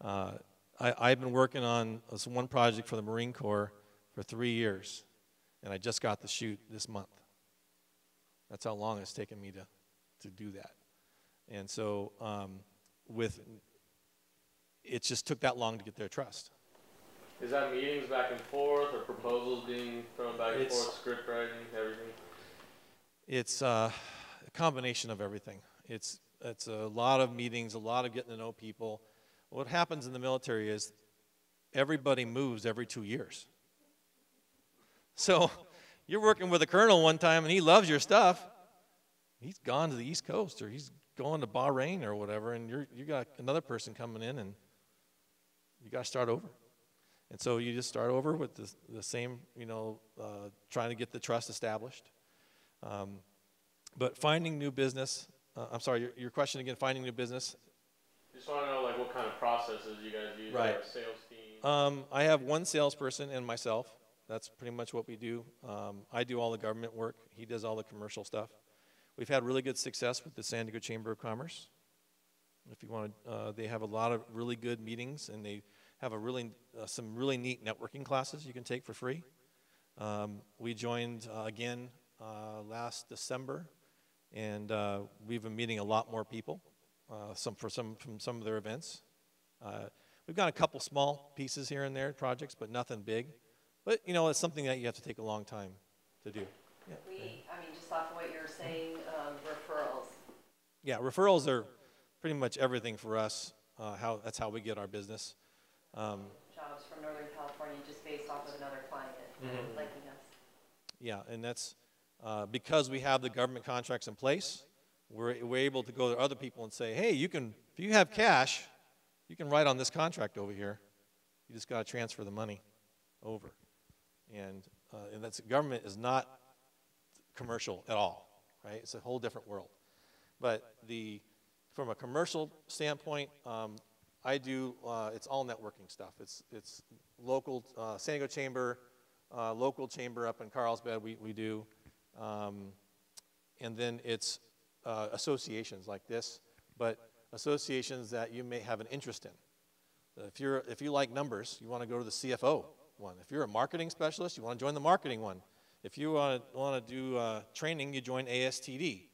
uh, I, I've been working on this one project for the Marine Corps for three years, and I just got the shoot this month. That's how long it's taken me to, to do that. And so, um, with it just took that long to get their trust. Is that meetings back and forth or proposals being thrown back and It's- forth, script writing, everything? It's uh, a combination of everything. It's it's a lot of meetings, a lot of getting to know people. What happens in the military is everybody moves every two years. So you're working with a colonel one time and he loves your stuff. He's gone to the East Coast or he's going to Bahrain or whatever, and you're you got another person coming in and you got to start over. And so you just start over with the, the same, you know, uh, trying to get the trust established. Um, but finding new business, uh, I'm sorry, your, your question again, finding new business. Just want to know like what kind of processes you guys use. Right. Like sales team. Um, I have one salesperson and myself. That's pretty much what we do. Um, I do all the government work. He does all the commercial stuff. We've had really good success with the San Diego Chamber of Commerce. If you want to, uh, they have a lot of really good meetings, and they have a really uh, some really neat networking classes you can take for free. Um, we joined uh, again uh, last December, and uh, we've been meeting a lot more people. Uh, some for some from some of their events. We've got a couple small pieces here and there, projects, but nothing big. But you know, it's something that you have to take a long time to do. Yeah. We, I mean, just off of what you were saying, um, referrals. Yeah, referrals are pretty much everything for us. Uh, how that's how we get our business. Um, Jobs from Northern California just based off of another client Mhm. liking us. yeah, and that's uh, because we have the government contracts in place. We're, we're able to go to other people and say, hey, you can if you have cash, you can write on this contract over here. You just got to transfer the money over, and uh, and that's government is not commercial at all, right? It's a whole different world. But the from a commercial standpoint, um, I do uh, it's all networking stuff. It's it's local uh, San Diego Chamber, uh, local chamber up in Carlsbad. We we do, um, and then it's uh, associations like this, but associations that you may have an interest in. If you're if you like numbers, you want to go to the CFO one. If you're a marketing specialist, you want to join the marketing one. If you want to, want to do uh, training, you join ASTD.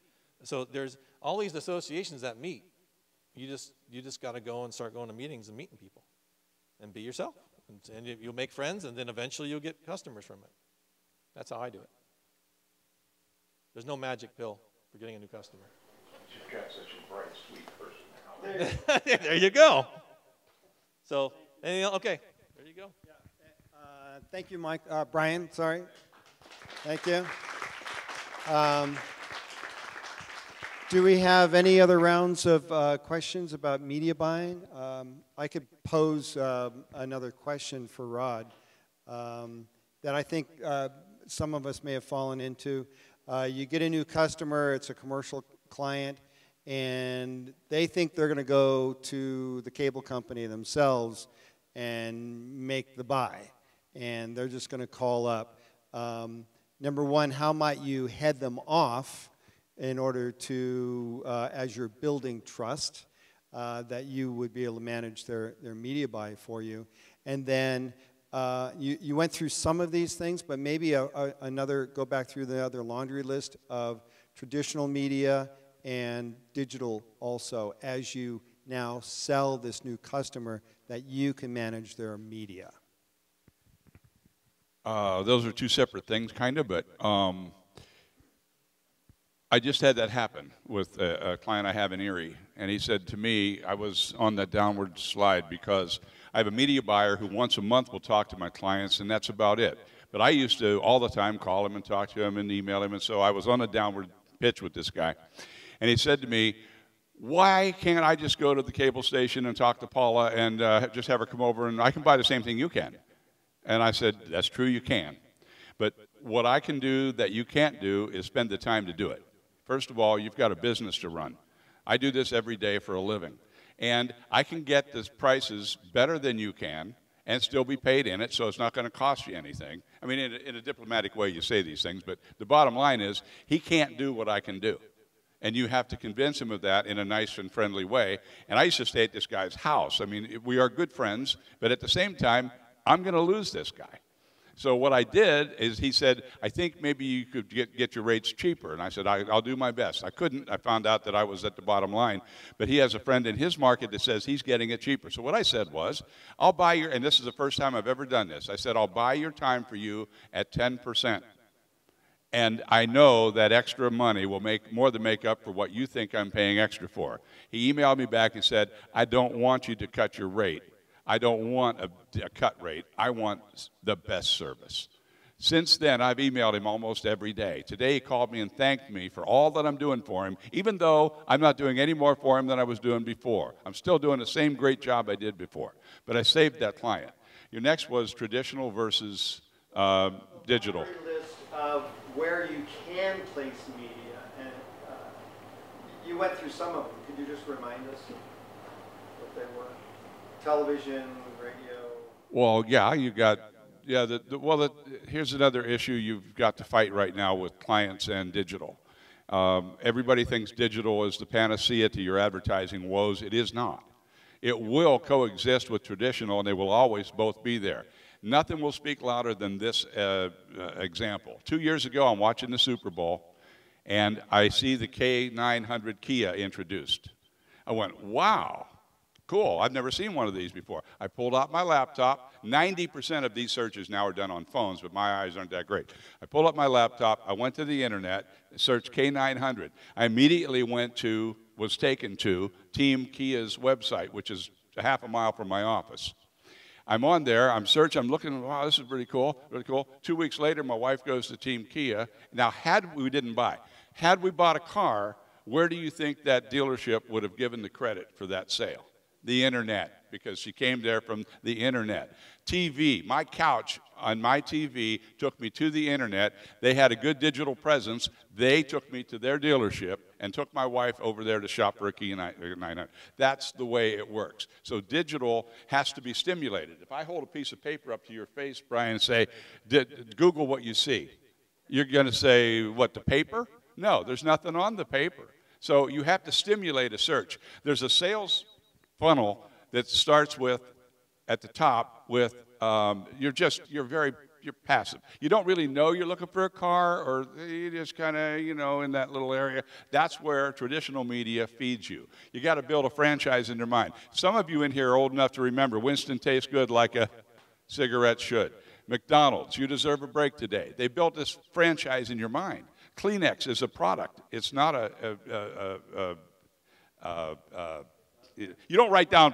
So there's all these associations that meet. You just you just got to go and start going to meetings and meeting people, and be yourself. And, and you- you'll make friends, and then eventually you'll get customers from it. That's how I do it. There's no magic pill for getting a new customer. You've got such a bright, sweet personality. there you go. So, okay, there you go. Uh, thank you, Mike. Uh, Brian, sorry. Thank you. Um, do we have any other rounds of uh, questions about media buying? Um, I could pose um another question for Rod um, that I think uh, some of us may have fallen into. Uh, you get a new customer, it's a commercial client, and they think they're going to go to the cable company themselves and make the buy. And they're just going to call up. Um, number one, how might you head them off in order to, uh, as you're building trust, uh, that you would be able to manage their, their media buy for you? And then uh, you, you went through some of these things, but maybe a, a, another, go back through the other laundry list of traditional media and digital also as you now sell this new customer that you can manage their media. Uh, those are two separate things, kind of, but um, I just had that happen with a, a, client I have in Erie, and he said to me, I was on that downward slide because I have a media buyer who once a month will talk to my clients, and that's about it. But I used to all the time call him and talk to him and email him, and so I was on a downward pitch with this guy. And he said to me, why can't I just go to the cable station and talk to Paula and uh, just have her come over and I can buy the same thing you can? And I said, That's true, you can. But what I can do that you can't do is spend the time to do it. First of all, you've got a business to run. I do this every day for a living. And I can get the prices better than you can and still be paid in it, so it's not going to cost you anything. I mean, in a, in a diplomatic way, you say these things, but the bottom line is he can't do what I can do. And you have to convince him of that in a nice and friendly way. And I used to stay at this guy's house. I mean, we are good friends, but at the same time, I'm going to lose this guy. So what I did is he said, I think maybe you could get, get your rates cheaper. And I said, I, will do my best. I couldn't. I found out that I was at the bottom line. But he has a friend in his market that says he's getting it cheaper. So what I said was, I'll buy your, and this is the first time I've ever done this. I said, I'll buy your time for you at 10%. And I know that extra money will make more than make up for what you think I'm paying extra for. He emailed me back and said, I don't want you to cut your rate. I don't want a, a, cut rate. I want the best service. Since then, I've emailed him almost every day. Today, he called me and thanked me for all that I'm doing for him, even though I'm not doing any more for him than I was doing before. I'm still doing the same great job I did before, but I saved that client. Your next was traditional versus uh, digital. List of where you can place media, and uh, you went through some of them. Could you just remind us what they were? Television, radio? Well, yeah, you got, yeah, the, the, well, the, here's another issue you've got to fight right now with clients and digital. Um, everybody thinks digital is the panacea to your advertising woes. It is not. It will coexist with traditional, and they will always both be there. Nothing will speak louder than this uh, uh, example. Two years ago, I'm watching the Super Bowl, and I see the K900 Kia introduced. I went, wow, Cool, I've never seen one of these before. I pulled out my laptop. 90% of these searches now are done on phones, but my eyes aren't that great. I pulled up my laptop, I went to the internet, searched K900. I immediately went to, was taken to Team Kia's website, which is a half a mile from my office. I'm on there, I'm searching, I'm looking, wow, this is pretty cool, really cool. Two weeks later, my wife goes to Team Kia. Now, had we didn't buy, had we bought a car, where do you think that dealership would have given the credit for that sale? The internet because she came there from the internet. TV, my couch on my TV took me to the internet. They had a good digital presence. They took me to their dealership and took my wife over there to shop for a Kia 900. That's the way it works. So digital has to be stimulated. If I hold a piece of paper up to your face, Brian, and say, Google what you see, you're going to say, what, the paper? No, there's nothing on the paper. So you have to stimulate a search. There's a sales funnel that starts with, at the top, with um, you're just, you're very, you're passive. You don't really know you're looking for a car, or you just kind of, you know, in that little area. That's where traditional media feeds you. You got to build a franchise in your mind. Some of you in here are old enough to remember Winston tastes good like a cigarette should. McDonald's, you deserve a break today. They built this franchise in your mind. Kleenex is a product. It's not a, a, a, a, a you don't write down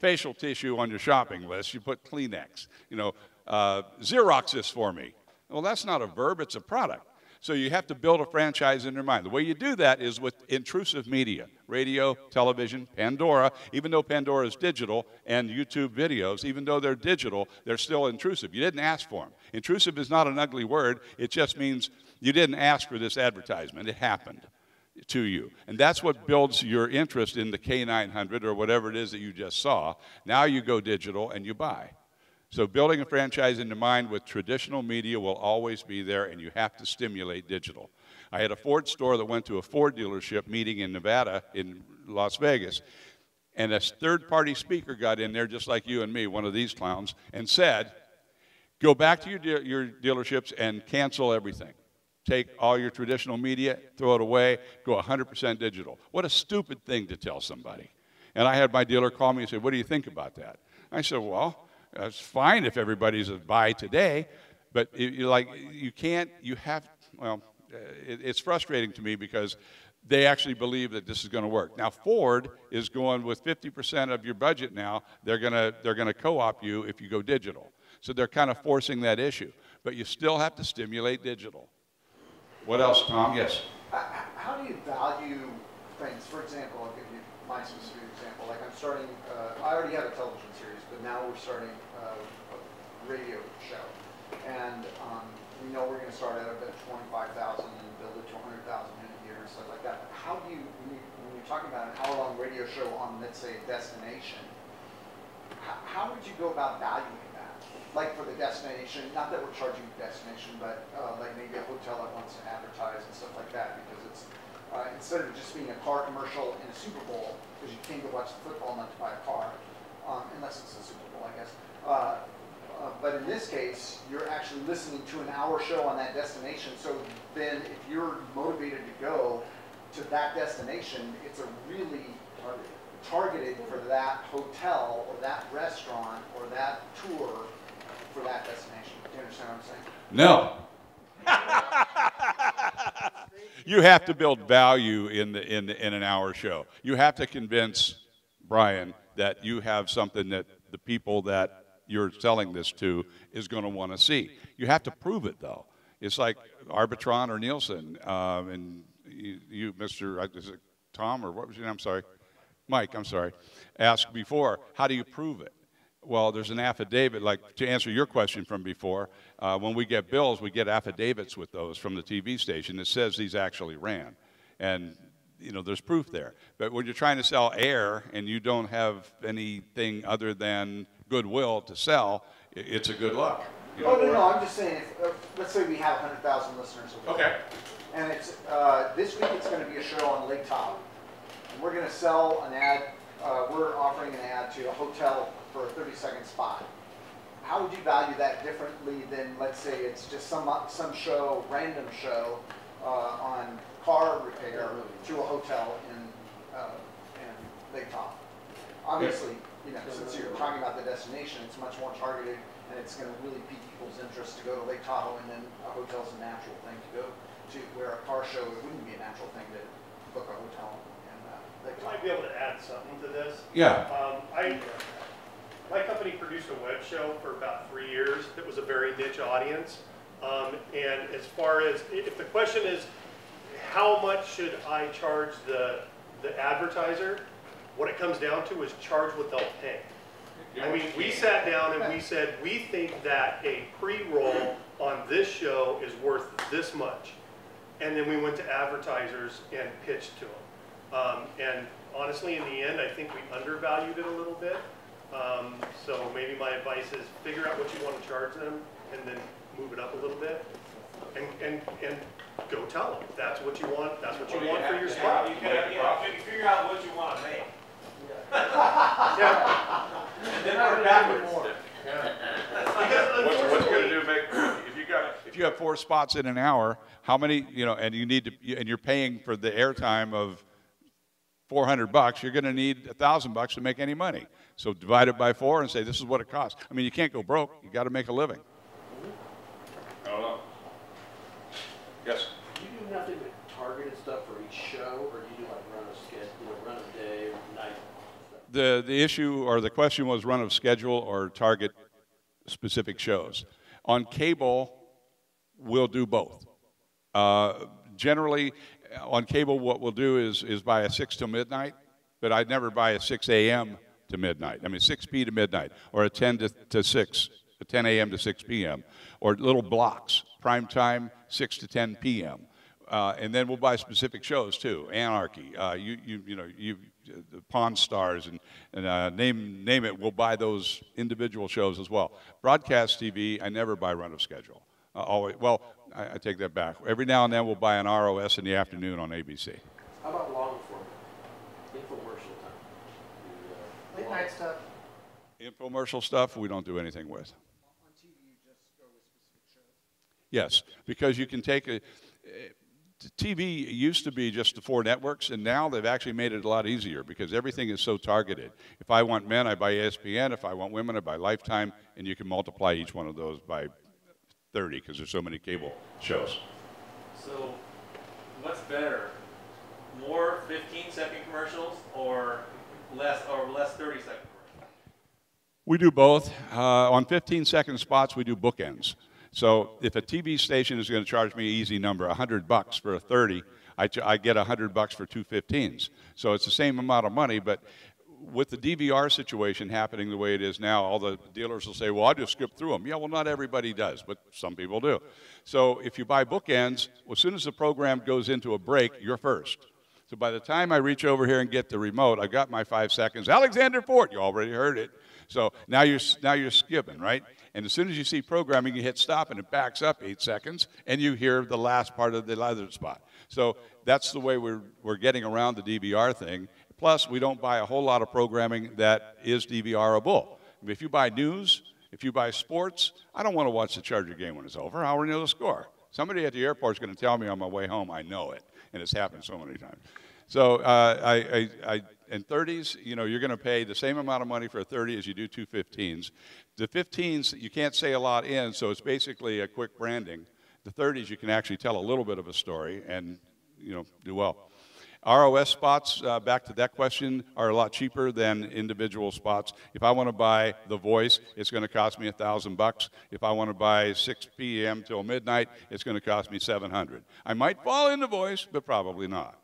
facial tissue on your shopping list. You put Kleenex. You know, uh, Xerox this for me. Well, that's not a verb, it's a product. So you have to build a franchise in your mind. The way you do that is with intrusive media radio, television, Pandora. Even though Pandora is digital, and YouTube videos, even though they're digital, they're still intrusive. You didn't ask for them. Intrusive is not an ugly word, it just means you didn't ask for this advertisement, it happened to you. And that's what builds your interest in the K900 or whatever it is that you just saw. Now you go digital and you buy. So building a franchise in your mind with traditional media will always be there, and you have to stimulate digital. I had a Ford store that went to a Ford dealership meeting in Nevada, in Las Vegas, and a third-party speaker got in there, just like you and me, one of these clowns, and said, go back to your, de your dealerships and cancel everything. Take all your traditional media, throw it away, go 100% digital. What a stupid thing to tell somebody. And I had my dealer call me and say, what do you think about that? I said, well, that's fine if everybody's a buy today, but you like you can't. You have well, uh, it, it's frustrating to me because they actually believe that this is going to work. Now Ford is going with 50% of your budget now. They're going to they're going to co-op you if you go digital. So they're kind of forcing that issue, but you still have to stimulate digital. What else, Tom? Yes. How do you value things? For example, I'll give you my specific example. Like I'm starting, uh, I already have a television series, but now we're starting uh, a radio show. And um, we know we're going to start out at 25,000 and build it to 100,000 in a year and stuff like that. But how do you, when, you, when you're talking about an hour-long radio show on, let's say, a destination, how, would you go about valuing that? Like for the destination, not that we're charging the destination, but uh, like maybe a hotel that wants to advertise and stuff like that because it's, uh, instead of just being a car commercial in a Super Bowl, because you came to watch the football, not to buy a car, um, unless it's a Super Bowl, I guess. Uh, uh, but in this case, you're actually listening to an hour show on that destination. So then if you're motivated to go to that destination, it's a really targeted for that hotel or that restaurant or that tour for that destination. Do you understand what I'm saying? No. you have to build value in, the, in, the, in an hour show. You have to convince Brian that you have something that the people that you're selling this to is going to want to see. You have to prove it, though. It's like Arbitron or Nielsen, um, and you, you, Mr. Uh, is it Tom or what was your name? I'm sorry, Mike. I'm sorry. Asked before, how do you prove it? Well, there's an affidavit. Like to answer your question from before, uh, when we get bills, we get affidavits with those from the TV station that says these actually ran, and you know, there's proof there. But when you're trying to sell air and you don't have anything other than goodwill to sell, it's a good luck. You know? Oh, no, no, I'm just saying, if, uh, let's say we have 100,000 listeners. Okay. And it's, uh, this week it's going to be a show on Lake Tahoe. We're going to sell an ad, uh, we're offering an ad to a hotel for a 30 second spot. How would you value that differently than, let's say, it's just some, some show, random show uh, on car repair to a hotel in, uh, in Lake Tahoe? Obviously, you know, since you're talking about the destination, it's much more targeted and it's going to really pique people's interest to go to Lake Tahoe and then a hotel's a natural thing to go to, where a car show, it wouldn't be a natural thing to book a hotel in Lake Tahoe. might be able to add something to this. Yeah. Um, I, my company produced a web show for about three years that was a very niche audience. Um, and as far as, if the question is, how much should I charge the, the advertiser? What it comes down to is charge what they'll pay. I mean, we sat down and we said, we think that a pre-roll on this show is worth this much. And then we went to advertisers and pitched to them. Um, and honestly, in the end, I think we undervalued it a little bit. Um, so maybe my advice is figure out what you want to charge them and then move it up a little bit. And, and, and go tell them. That's what you want, that's what you well, want you for your spot. You gotta, yeah, figure out what you want to make. yeah. And then work backwards. What's, what's going to do make if you got if you have four spots in an hour, how many you know, and you need to and you're paying for the airtime of 400 bucks, you're going to need a thousand bucks to make any money. So divide it by four and say this is what it costs. I mean, you can't go broke. You got to make a living. I don't know. Yes. Do you do nothing but targeted stuff for each show, or do you do like run a schedule, you know, run a day or night? The the issue or the question was run of schedule or target specific shows. On cable, we'll do both. Uh, generally, on cable, what we'll do is is buy a six till midnight, but I'd never buy a 6 a.m. to midnight. I mean, 6 p to midnight, or a 10 to, to 6, a 10 a.m. to 6 p.m., or little blocks, prime time, 6 to 10 p.m. Uh, and then we'll buy specific shows too. Anarchy, uh, you, you, you know, you, the Pawn Stars, and, and uh, name, name it. We'll buy those individual shows as well. Broadcast TV, I never buy run of schedule. Uh, always, well, I, I take that back. Every now and then we'll buy an ROS in the afternoon on ABC. How about long form? Infomercial time. Uh, Late night stuff. Infomercial stuff, we don't do anything with. On T.V., just go with specific shows. Yes, because you can take a. Eh, TV used to be just the four networks, and now they've actually made it a lot easier because everything is so targeted. If I want men, I buy ESPN. If I want women, I buy Lifetime, and you can multiply each one of those by 30 because there's so many cable shows. So, what's better? More 15 second commercials or less or less 30 second commercials? We do both. Uh, on 15 second spots, we do bookends. So if a TV station is going to charge me an easy number, 100 bucks for a 30, I, ch- I get 100 bucks for two 15s. So it's the same amount of money, but with the DVR situation happening the way it is now, all the dealers will say, well, I just skip through them. Yeah, well, not everybody does, but some people do. So if you buy bookends, as soon as the program goes into a break, you're first. So by the time I reach over here and get the remote, I got my five seconds. Alexander Fort, you already heard it. So now you're, now you're skipping, right? And as soon as you see programming, you hit stop and it backs up eight seconds, and you hear the last part of the leather spot. So that's the way we're, we're getting around the DVR thing. Plus, we don't buy a whole lot of programming that is DVRable. If you buy news, if you buy sports, I don't want to watch the Charger game when it's over. I already know the score. Somebody at the airport is going to tell me on my way home. I know it, and it's happened so many times. So uh, I, I, I, in 30s, you know, you're going to pay the same amount of money for a 30 as you do two 15s. The 15s, you can't say a lot in, so it's basically a quick branding. The 30s, you can actually tell a little bit of a story and, you know, do well. ROS spots, uh, back to that question, are a lot cheaper than individual spots. If I want to buy The Voice, it's going to cost me a thousand bucks. If I want to buy 6 p.m. till midnight, it's going to cost me 700. I might fall into Voice, but probably not.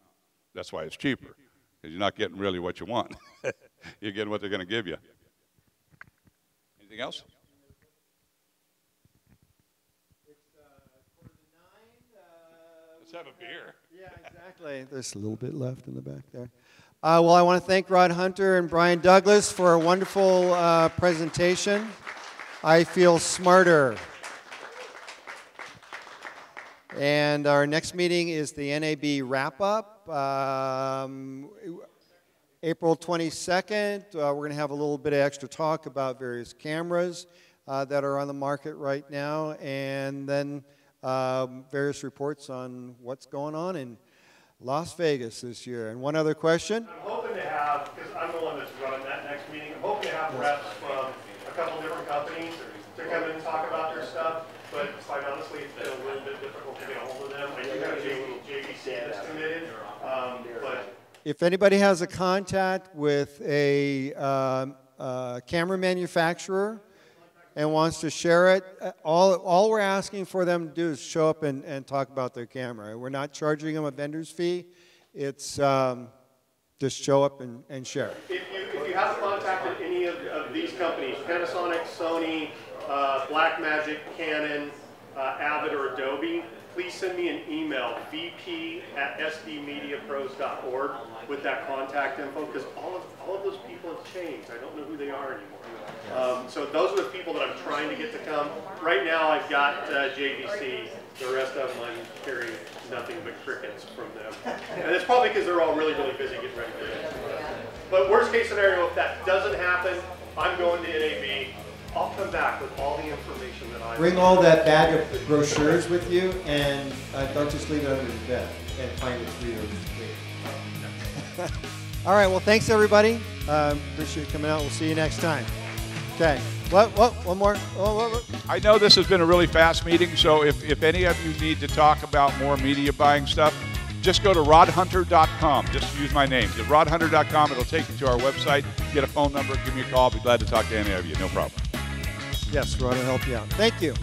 That's why it's cheaper, because you're not getting really what you want. you're getting what they're going to give you. Anything else? Let's have a beer. Exactly. There's a little bit left in the back there. Uh, well, I want to thank Rod Hunter and Brian Douglas for a wonderful uh, presentation. I feel smarter. And our next meeting is the NAB wrap up. Um, April 22nd, uh, we're going to have a little bit of extra talk about various cameras uh, that are on the market right now, and then um, various reports on what's going on in Las Vegas this year. And one other question. I'm hoping to have, because I'm the one that's running that next meeting, I'm hoping to have reps from a couple different companies to come in and talk about their stuff, but quite honestly, it's been a little bit difficult to get a hold of them. I do have JV JVC that's committed, um, but If anybody has a contact with a um, uh, camera manufacturer and wants to share it, all, all we're asking for them to do is show up and, and talk about their camera. We're not charging them a vendor's fee. It's um, just show up and, and share. if you, if you have contacted any of, of these companies, Panasonic, Sony, uh, Blackmagic, Canon, uh, Avid, or Adobe, please send me an email, vp at sdmediapros.org with that contact info, because all of, all of those people have changed. I don't know who they are anymore. Um, so those are the people that I'm trying to get to come. Right now, I've got uh, JVC. The rest of them, I'm hearing nothing but crickets from them. And it's probably because they're all really, really busy getting ready for this. But worst case scenario, if that doesn't happen, I'm going to NAB. I'll come back with all the information that I Bring all that bag of brochures with you and uh, don't just leave it under the bed and find it three or three. All right, well, thanks, everybody. Um, appreciate you coming out. We'll see you next time. Okay. What? What? One more. Oh, what, what? I know this has been a really fast meeting, so if, if any of you need to talk about more media buying stuff, just go to rodhunter.com. Just use my name. At rodhunter.com, it'll take you to our website. Get a phone number, give me a call. I'll be glad to talk to any of you. No problem. Yes, Rod will help you out. Thank you.